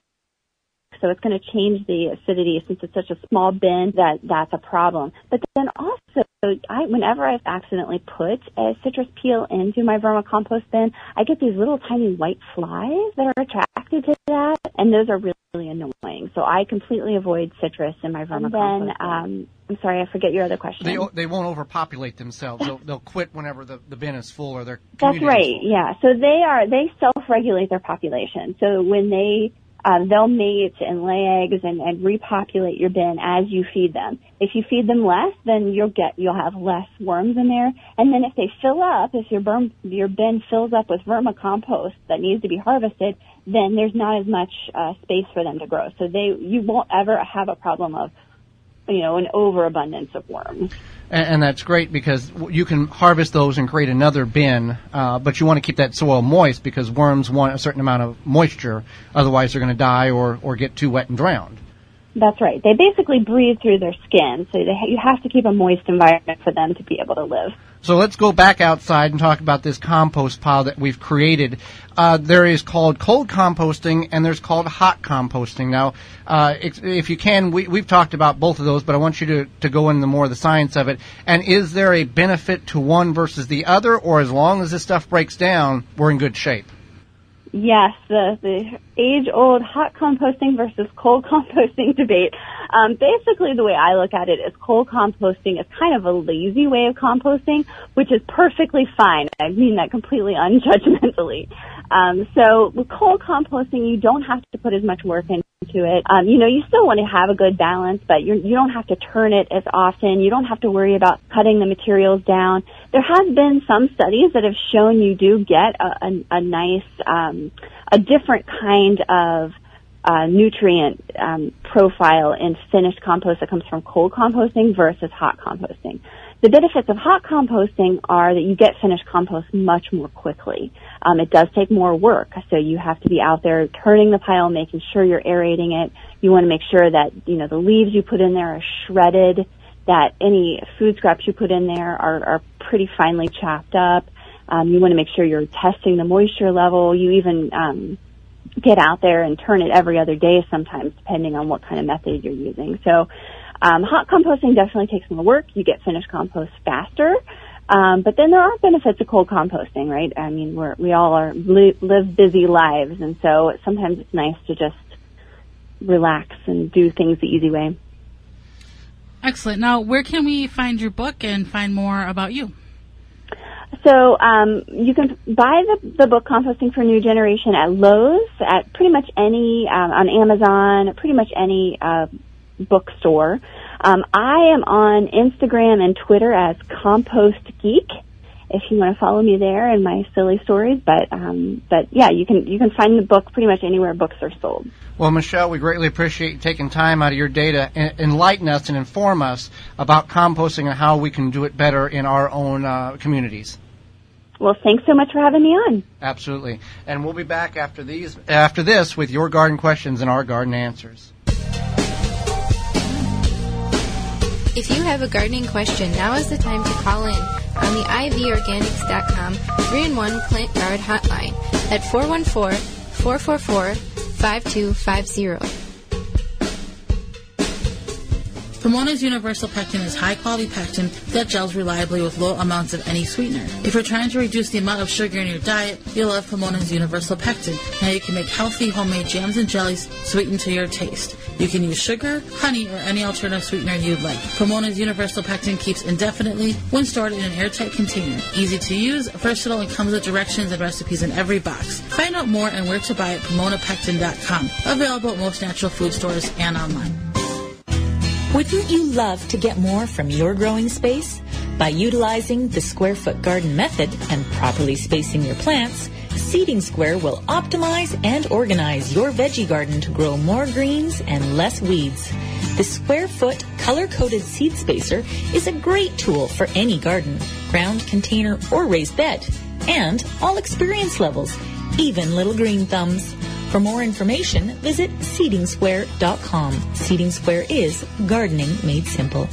So it's going to change the acidity since it's such a small bin that that's a problem. But then also, I, whenever I've accidentally put a citrus peel into my vermicompost bin, I get these little tiny white flies that are attracted to that, and those are really, really annoying. So I completely avoid citrus in my vermicompost. And then, um, I'm sorry, I forget your other question. They they won't overpopulate themselves. They'll they'll quit whenever the, the bin is full or their That's community is right. full. Yeah. So they are they self-regulate their population. So when they um, they'll mate and lay eggs and, and repopulate your bin as you feed them. If you feed them less, then you'll get you'll have less worms in there. And then if they fill up, if your berm, your bin fills up with vermicompost that needs to be harvested, then there's not as much uh, space for them to grow. So they you won't ever have a problem of you know an overabundance of worms. And, and that's great because you can harvest those and create another bin, uh, but you want to keep that soil moist because worms want a certain amount of moisture. Otherwise, they're going to die or, or get too wet and drowned. That's right. They basically breathe through their skin, so they, you have to keep a moist environment for them to be able to live. So let's go back outside and talk about this compost pile that we've created. Uh, there is called cold composting and there's called hot composting. Now, uh, if, you can, we, we've talked about both of those, but I want you to, to go into more of the science of it. And is there a benefit to one versus the other, or as long as this stuff breaks down, we're in good shape? Yes, the, the age-old hot composting versus cold composting debate. Um, basically, the way I look at it is cold composting is kind of a lazy way of composting, which is perfectly fine. I mean that completely unjudgmentally. Um, so with cold composting, you don't have to put as much work into it. Um, you know, you still want to have a good balance, but you're, you don't have to turn it as often. You don't have to worry about cutting the materials down. There have been some studies that have shown you do get a, a, a nice, um, a different kind of uh, nutrient um, profile in finished compost that comes from cold composting versus hot composting. The benefits of hot composting are that you get finished compost much more quickly. Um, it does take more work, so you have to be out there turning the pile, making sure you're aerating it. You want to make sure that you know the leaves you put in there are shredded, that any food scraps you put in there are, are pretty finely chopped up. Um, you want to make sure you're testing the moisture level. You even um, get out there and turn it every other day sometimes, depending on what kind of method you're using. So, um, hot composting definitely takes more work. You get finished compost faster. Um, but then there are benefits of cold composting, right? I mean, we're, we all are li- live busy lives, and so sometimes it's nice to just relax and do things the easy way. Excellent. Now, where can we find your book and find more about you? So um, you can buy the, the book Composting for New Generation at Lowe's, at pretty much any um, on Amazon, pretty much any uh, bookstore. Um, I am on Instagram and Twitter as Compost Geek. If you want to follow me there and my silly stories, but um, but yeah, you can you can find the book pretty much anywhere books are sold. Well, Michelle, we greatly appreciate you taking time out of your day to enlighten us and inform us about composting and how we can do it better in our own uh, communities. Well, thanks so much for having me on. Absolutely, and we'll be back after these after this with your garden questions and our garden answers. If you have a gardening question, now is the time to call in on the ivorganics.com 3 in 1 Plant Guard hotline at 414 444 5250. Pomona's Universal Pectin is high quality pectin that gels reliably with low amounts of any sweetener. If you're trying to reduce the amount of sugar in your diet, you'll love Pomona's Universal Pectin. Now you can make healthy homemade jams and jellies sweetened to your taste. You can use sugar, honey, or any alternative sweetener you'd like. Pomona's Universal Pectin keeps indefinitely when stored in an airtight container. Easy to use, versatile, and comes with directions and recipes in every box. Find out more and where to buy at PomonaPectin.com. Available at most natural food stores and online. Wouldn't you love to get more from your growing space? By utilizing the square foot garden method and properly spacing your plants, Seeding Square will optimize and organize your veggie garden to grow more greens and less weeds. The square foot color coded seed spacer is a great tool for any garden, ground container, or raised bed, and all experience levels, even little green thumbs. For more information, visit seedingsquare.com. Seeding Square is gardening made simple.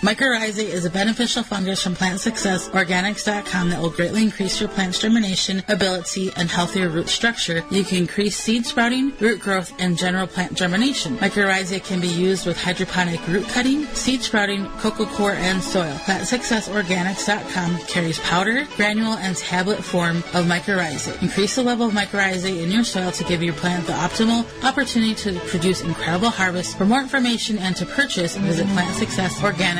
Mycorrhizae is a beneficial fungus from Plant Success Organics.com that will greatly increase your plant's germination ability and healthier root structure. You can increase seed sprouting, root growth, and general plant germination. Mycorrhizae can be used with hydroponic root cutting, seed sprouting, coco coir, and soil. Plant Success Organics.com carries powder, granule, and tablet form of mycorrhizae. Increase the level of mycorrhizae in your soil to give your plant the optimal opportunity to produce incredible harvests. For more information and to purchase, visit Plant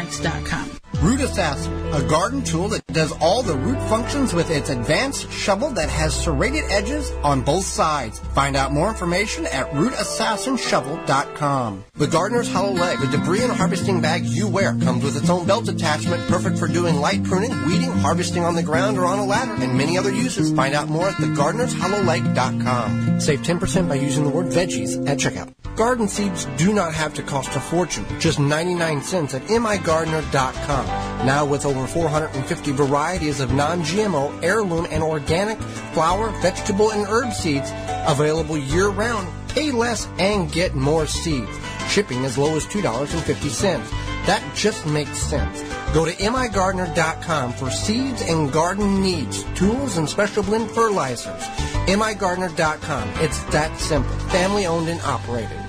Organics. Root Assassin, a garden tool that does all the root functions with its advanced shovel that has serrated edges on both sides. Find out more information at rootassassinshovel.com. The Gardener's Hollow Leg, the debris and harvesting bag you wear, comes with its own belt attachment, perfect for doing light pruning, weeding, harvesting on the ground or on a ladder, and many other uses. Find out more at thegardenershollowleg.com. Save 10% by using the word veggies at checkout. Garden seeds do not have to cost a fortune, just 99 cents at migardener.com. Now with over 450 varieties of non-GMO, heirloom, and organic flower, vegetable, and herb seeds available year-round. Pay less and get more seeds. Shipping as low as $2.50. That just makes sense. Go to migardener.com for seeds and garden needs, tools, and special blend fertilizers. migardener.com. It's that simple. Family owned and operated.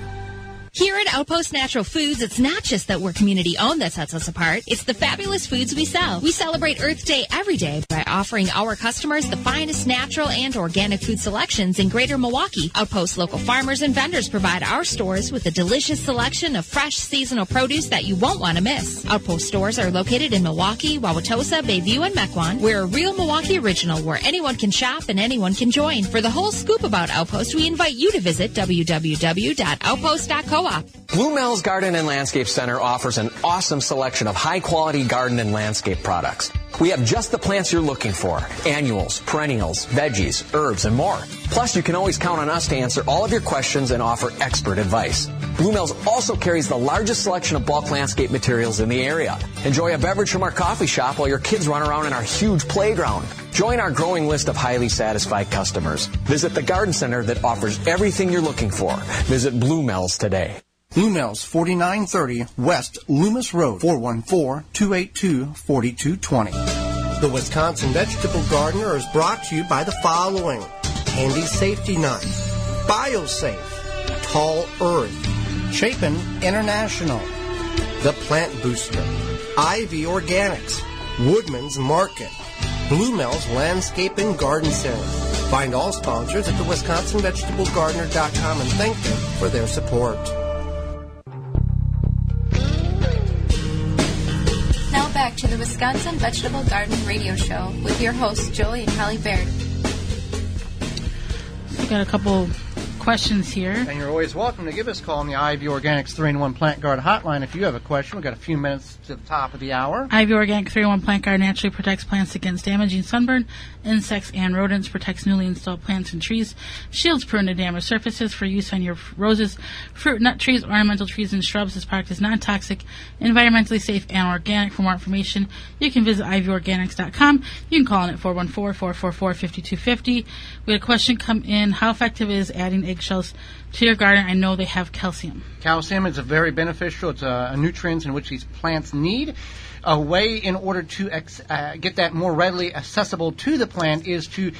Here at Outpost Natural Foods, it's not just that we're community owned that sets us apart. It's the fabulous foods we sell. We celebrate Earth Day every day by offering our customers the finest natural and organic food selections in greater Milwaukee. Outpost local farmers and vendors provide our stores with a delicious selection of fresh seasonal produce that you won't want to miss. Outpost stores are located in Milwaukee, Wauwatosa, Bayview, and Mequon. We're a real Milwaukee original where anyone can shop and anyone can join. For the whole scoop about Outpost, we invite you to visit www.outpost.com co-op. Blue Mel's Garden and Landscape Center offers an awesome selection of high quality garden and landscape products. We have just the plants you're looking for annuals, perennials, veggies, herbs, and more. Plus, you can always count on us to answer all of your questions and offer expert advice. Blue Mel's also carries the largest selection of bulk landscape materials in the area. Enjoy a beverage from our coffee shop while your kids run around in our huge playground. Join our growing list of highly satisfied customers. Visit the garden center that offers everything you're looking for. Visit Blue Mel's today. Bluemel's 4930 West Loomis Road, 414-282-4220. The Wisconsin Vegetable Gardener is brought to you by the following. Handy Safety Knife, BioSafe, Tall Earth, Chapin International, The Plant Booster, IV Organics, Woodman's Market, Bluemel's Landscape and Garden Center. Find all sponsors at the WisconsinVegetableGardener.com and thank them for their support. Back to the Wisconsin Vegetable Garden Radio Show with your hosts, Joey and Holly Baird. We got a couple questions here. And you're always welcome to give us a call on the IV Organics 3 in 1 Plant Guard hotline if you have a question. We've got a few minutes to the top of the hour. IV Organic 3 in 1 Plant Guard naturally protects plants against damaging sunburn, insects, and rodents, protects newly installed plants and trees, shields prone to damaged surfaces for use on your roses, fruit, nut trees, ornamental trees, and shrubs. This product is non-toxic, environmentally safe, and organic. For more information, you can visit ivorganics.com. You can call in at 414-444-5250. We had a question come in. How effective is adding eggshells to your garden? I know they have calcium. Calcium is a very beneficial. It's a, a nutrient in which these plants need. A way in order to ex, uh, get that more readily accessible to the plant is to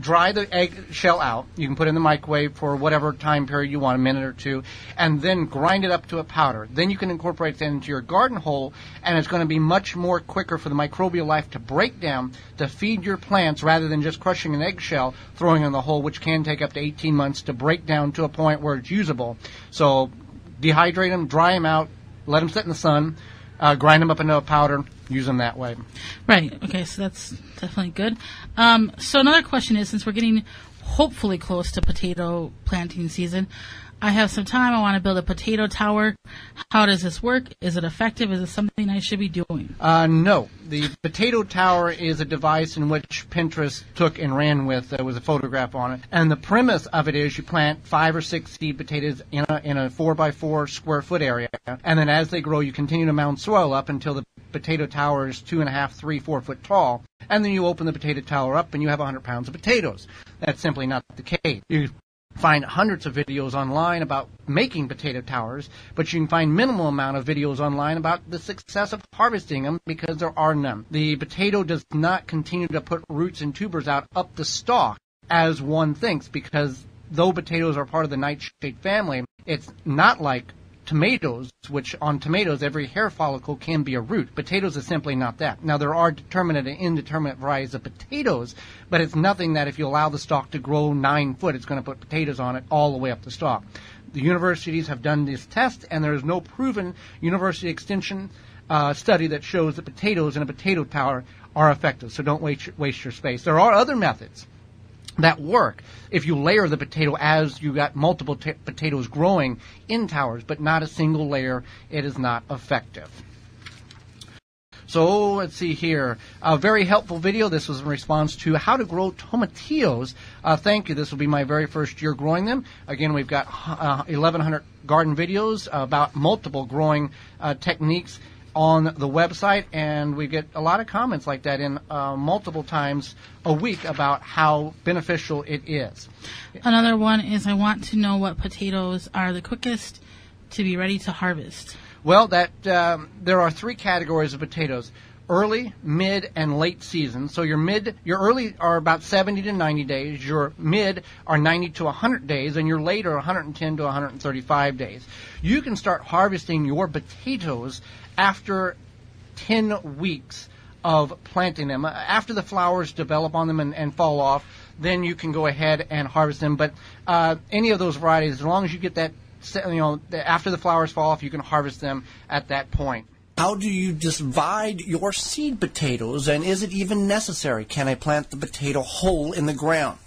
dry the egg shell out. You can put it in the microwave for whatever time period you want, a minute or two, and then grind it up to a powder. Then you can incorporate that into your garden hole, and it's going to be much more quicker for the microbial life to break down to feed your plants rather than just crushing an eggshell, throwing in the hole, which can take up to 18 months to break down to a point where it's usable. So dehydrate them, dry them out, let them sit in the sun, uh, grind them up into a powder, use them that way. Right. Okay. So that's definitely good. Um, so another question is, since we're getting hopefully close to potato planting season, I have some time. I want to build a potato tower. How does this work? Is it effective? Is it something I should be doing? Uh, no. The potato tower is a device in which Pinterest took and ran with. There was a photograph on it. And the premise of it is you plant five or six seed potatoes in a, in a four by four square foot area. And then as they grow, you continue to mound soil up until the potato tower is two and a half, three, four foot tall. And then you open the potato tower up and you have 100 pounds of potatoes. That's simply not the case. You find hundreds of videos online about making potato towers, but you can find minimal amount of videos online about the success of harvesting them because there are none. The potato does not continue to put roots and tubers out up the stalk as one thinks because though potatoes are part of the nightshade family, it's not like tomatoes, which on tomatoes every hair follicle can be a root. Potatoes is simply not that. Now there are determinate and indeterminate varieties of potatoes, but it's nothing that if you allow the stalk to grow nine foot, it's going to put potatoes on it all the way up the stalk. The universities have done this test, and there is no proven university extension uh, study that shows that potatoes in a potato tower are effective. So don't waste waste your space. There are other methods that work if you layer the potato as you got multiple t- potatoes growing in towers, but not a single layer. It is not effective. So let's see here. A very helpful video. This was in response to how to grow tomatillos. Uh, thank you. This will be my very first year growing them. Again, we've got uh, 1,100 garden videos about multiple growing uh, techniques on the website, and we get a lot of comments like that in uh, multiple times a week about how beneficial it is. Another one is I want to know what potatoes are the quickest to be ready to harvest. Well, that um, there are three categories of potatoes: early, mid, and late season. So your mid, your early are about 70 to 90 days. Your mid are 90 to 100 days, and your late are 110 to 135 days. You can start harvesting your potatoes after 10 weeks of planting them. After the flowers develop on them and, and fall off, then you can go ahead and harvest them. But uh, any of those varieties, as long as you get that, you know, after the flowers fall off, you can harvest them at that point. How do you divide your seed potatoes, and is it even necessary? Can I plant the potato whole in the ground?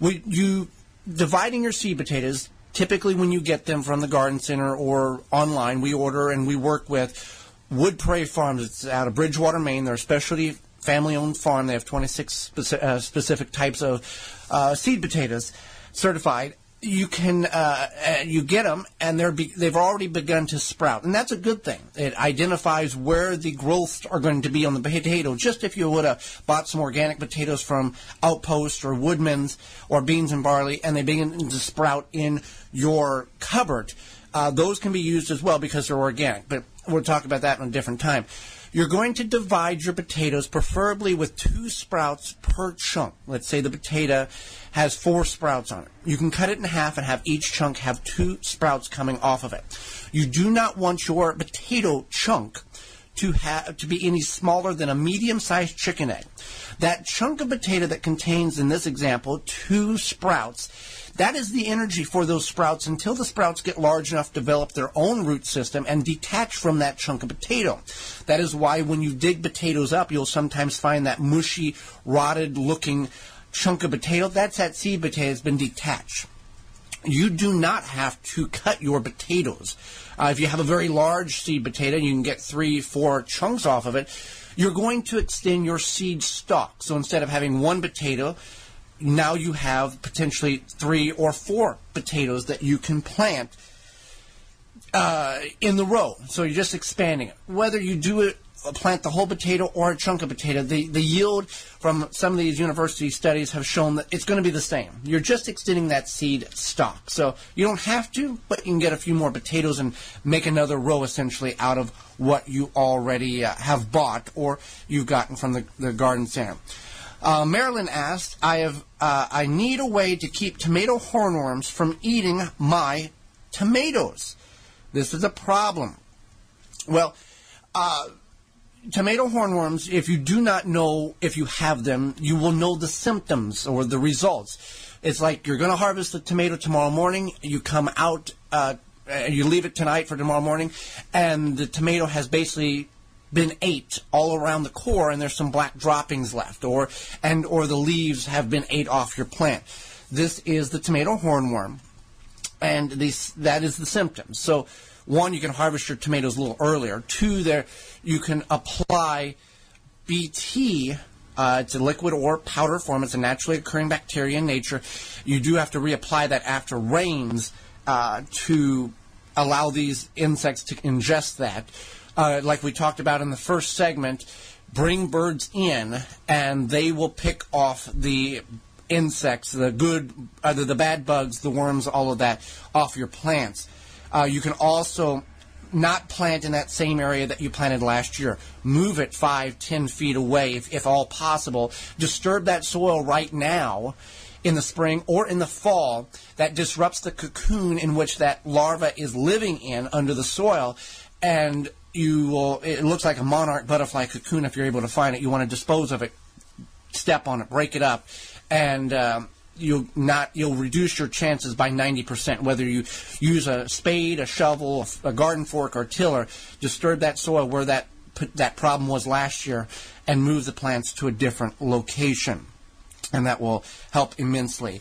Would you dividing your seed potatoes typically when you get them from the garden center or online, we order and we work with Wood Prairie Farms. It's out of Bridgewater, Maine. They're a specialty family-owned farm. They have 26 speci- uh, specific types of uh, seed potatoes certified. You can uh, uh, you get them, and they're be- they've already begun to sprout, and that's a good thing. It identifies where the growths are going to be on the potato. Just if you would have bought some organic potatoes from Outpost or Woodman's or Beans and Barley, and they begin to sprout in your cupboard, uh, those can be used as well because they're organic. But we'll talk about that in a different time. You're going to divide your potatoes, preferably with two sprouts per chunk. Let's say the potato has four sprouts on it. You can cut it in half and have each chunk have two sprouts coming off of it. You do not want your potato chunk to have to be any smaller than a medium-sized chicken egg. That chunk of potato that contains, in this example, two sprouts, that is the energy for those sprouts until the sprouts get large enough to develop their own root system and detach from that chunk of potato. That is why when you dig potatoes up, you'll sometimes find that mushy, rotted-looking chunk of potato. That's that seed potato has been detached you do not have to cut your potatoes. Uh, if you have a very large seed potato, you can get three, four chunks off of it. You're going to extend your seed stalk. So instead of having one potato, now you have potentially three or four potatoes that you can plant uh, in the row. So you're just expanding it. Whether you do it plant the whole potato or a chunk of potato, the, the yield from some of these university studies have shown that it's going to be the same. You're just extending that seed stock. So you don't have to, but you can get a few more potatoes and make another row essentially out of what you already uh, have bought or you've gotten from the, the garden center. Uh, Marilyn asked, I have, uh, I need a way to keep tomato hornworms from eating my tomatoes. This is a problem. Well, uh, tomato hornworms, if you do not know if you have them, you will know the symptoms or the results. It's like you're going to harvest the tomato tomorrow morning. You come out, uh, you leave it tonight for tomorrow morning, and the tomato has basically been ate all around the core, and there's some black droppings left, or and or the leaves have been ate off your plant. This is the tomato hornworm, and these that is the symptoms. So one, you can harvest your tomatoes a little earlier. Two, there you can apply BT. Uh, it's a liquid or powder form. It's a naturally occurring bacteria in nature. You do have to reapply that after rains uh, to allow these insects to ingest that. Uh, like we talked about in the first segment, bring birds in and they will pick off the insects, the good, either the bad bugs, the worms, all of that off your plants. Uh, you can also not plant in that same area that you planted last year. Move it five, ten feet away if, if all possible. Disturb that soil right now in the spring or in the fall that disrupts the cocoon in which that larva is living in under the soil and you will it looks like a monarch butterfly cocoon. If you're able to find it you want to dispose of it step on it break it up and um, you'll not you'll reduce your chances by 90% whether you use a spade a shovel a garden fork or tiller disturb that soil where that that problem was last year and move the plants to a different location. And that will help immensely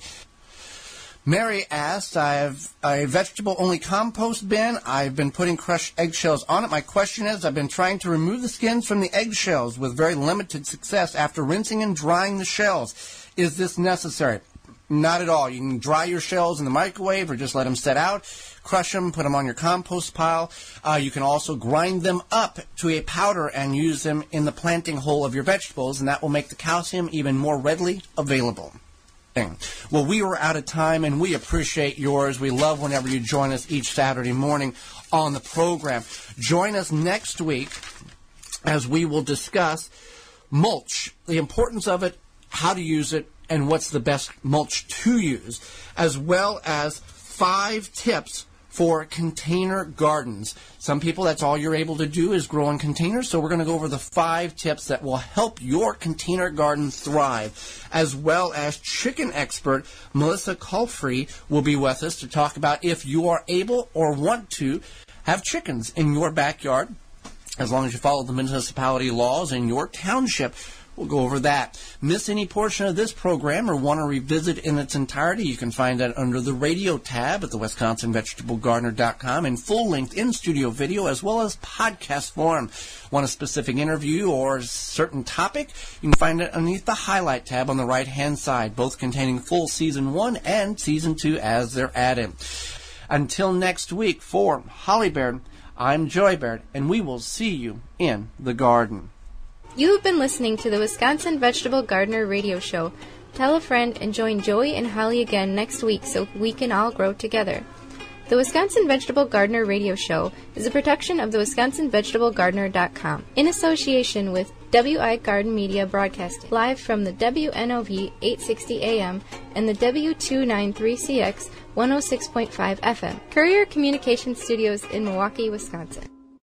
Mary asked, I have a vegetable only compost bin. I've been putting crushed eggshells on it. My question is, I've been trying to remove the skins from the eggshells with very limited success after rinsing and drying the shells. Is this necessary? Not at all. You can dry your shells in the microwave or just let them set out, crush them, put them on your compost pile. Uh, you can also grind them up to a powder and use them in the planting hole of your vegetables, and that will make the calcium even more readily available. Well, we are out of time, and we appreciate yours. We love whenever you join us each Saturday morning on the program. Join us next week as we will discuss mulch, the importance of it, how to use it, and what's the best mulch to use, as well as five tips for container gardens. Some people, that's all you're able to do is grow in containers. So we're going to go over the five tips that will help your container garden thrive, as well as chicken expert Melissa Culfrey will be with us to talk about if you are able or want to have chickens in your backyard, as long as you follow the municipality laws in your township We'll go over that. Miss any portion of this program or want to revisit in its entirety, you can find that under the radio tab at the WisconsinVegetableGardener.com in full length in studio video as well as podcast form. Want a specific interview or certain topic? You can find it underneath the highlight tab on the right hand side, both containing full season one and season two as they're added. Until next week, for Holly Baird, I'm Joey Baird, and we will see you in the garden. You have been listening to the Wisconsin Vegetable Gardener Radio Show. Tell a friend and join Joey and Holly again next week so we can all grow together. The Wisconsin Vegetable Gardener Radio Show is a production of the WisconsinVegetableGardener.com in association with WI Garden Media Broadcasting, live from the WNOV 860 AM and the W293CX 106.5 FM, Courier Communication Studios in Milwaukee, Wisconsin.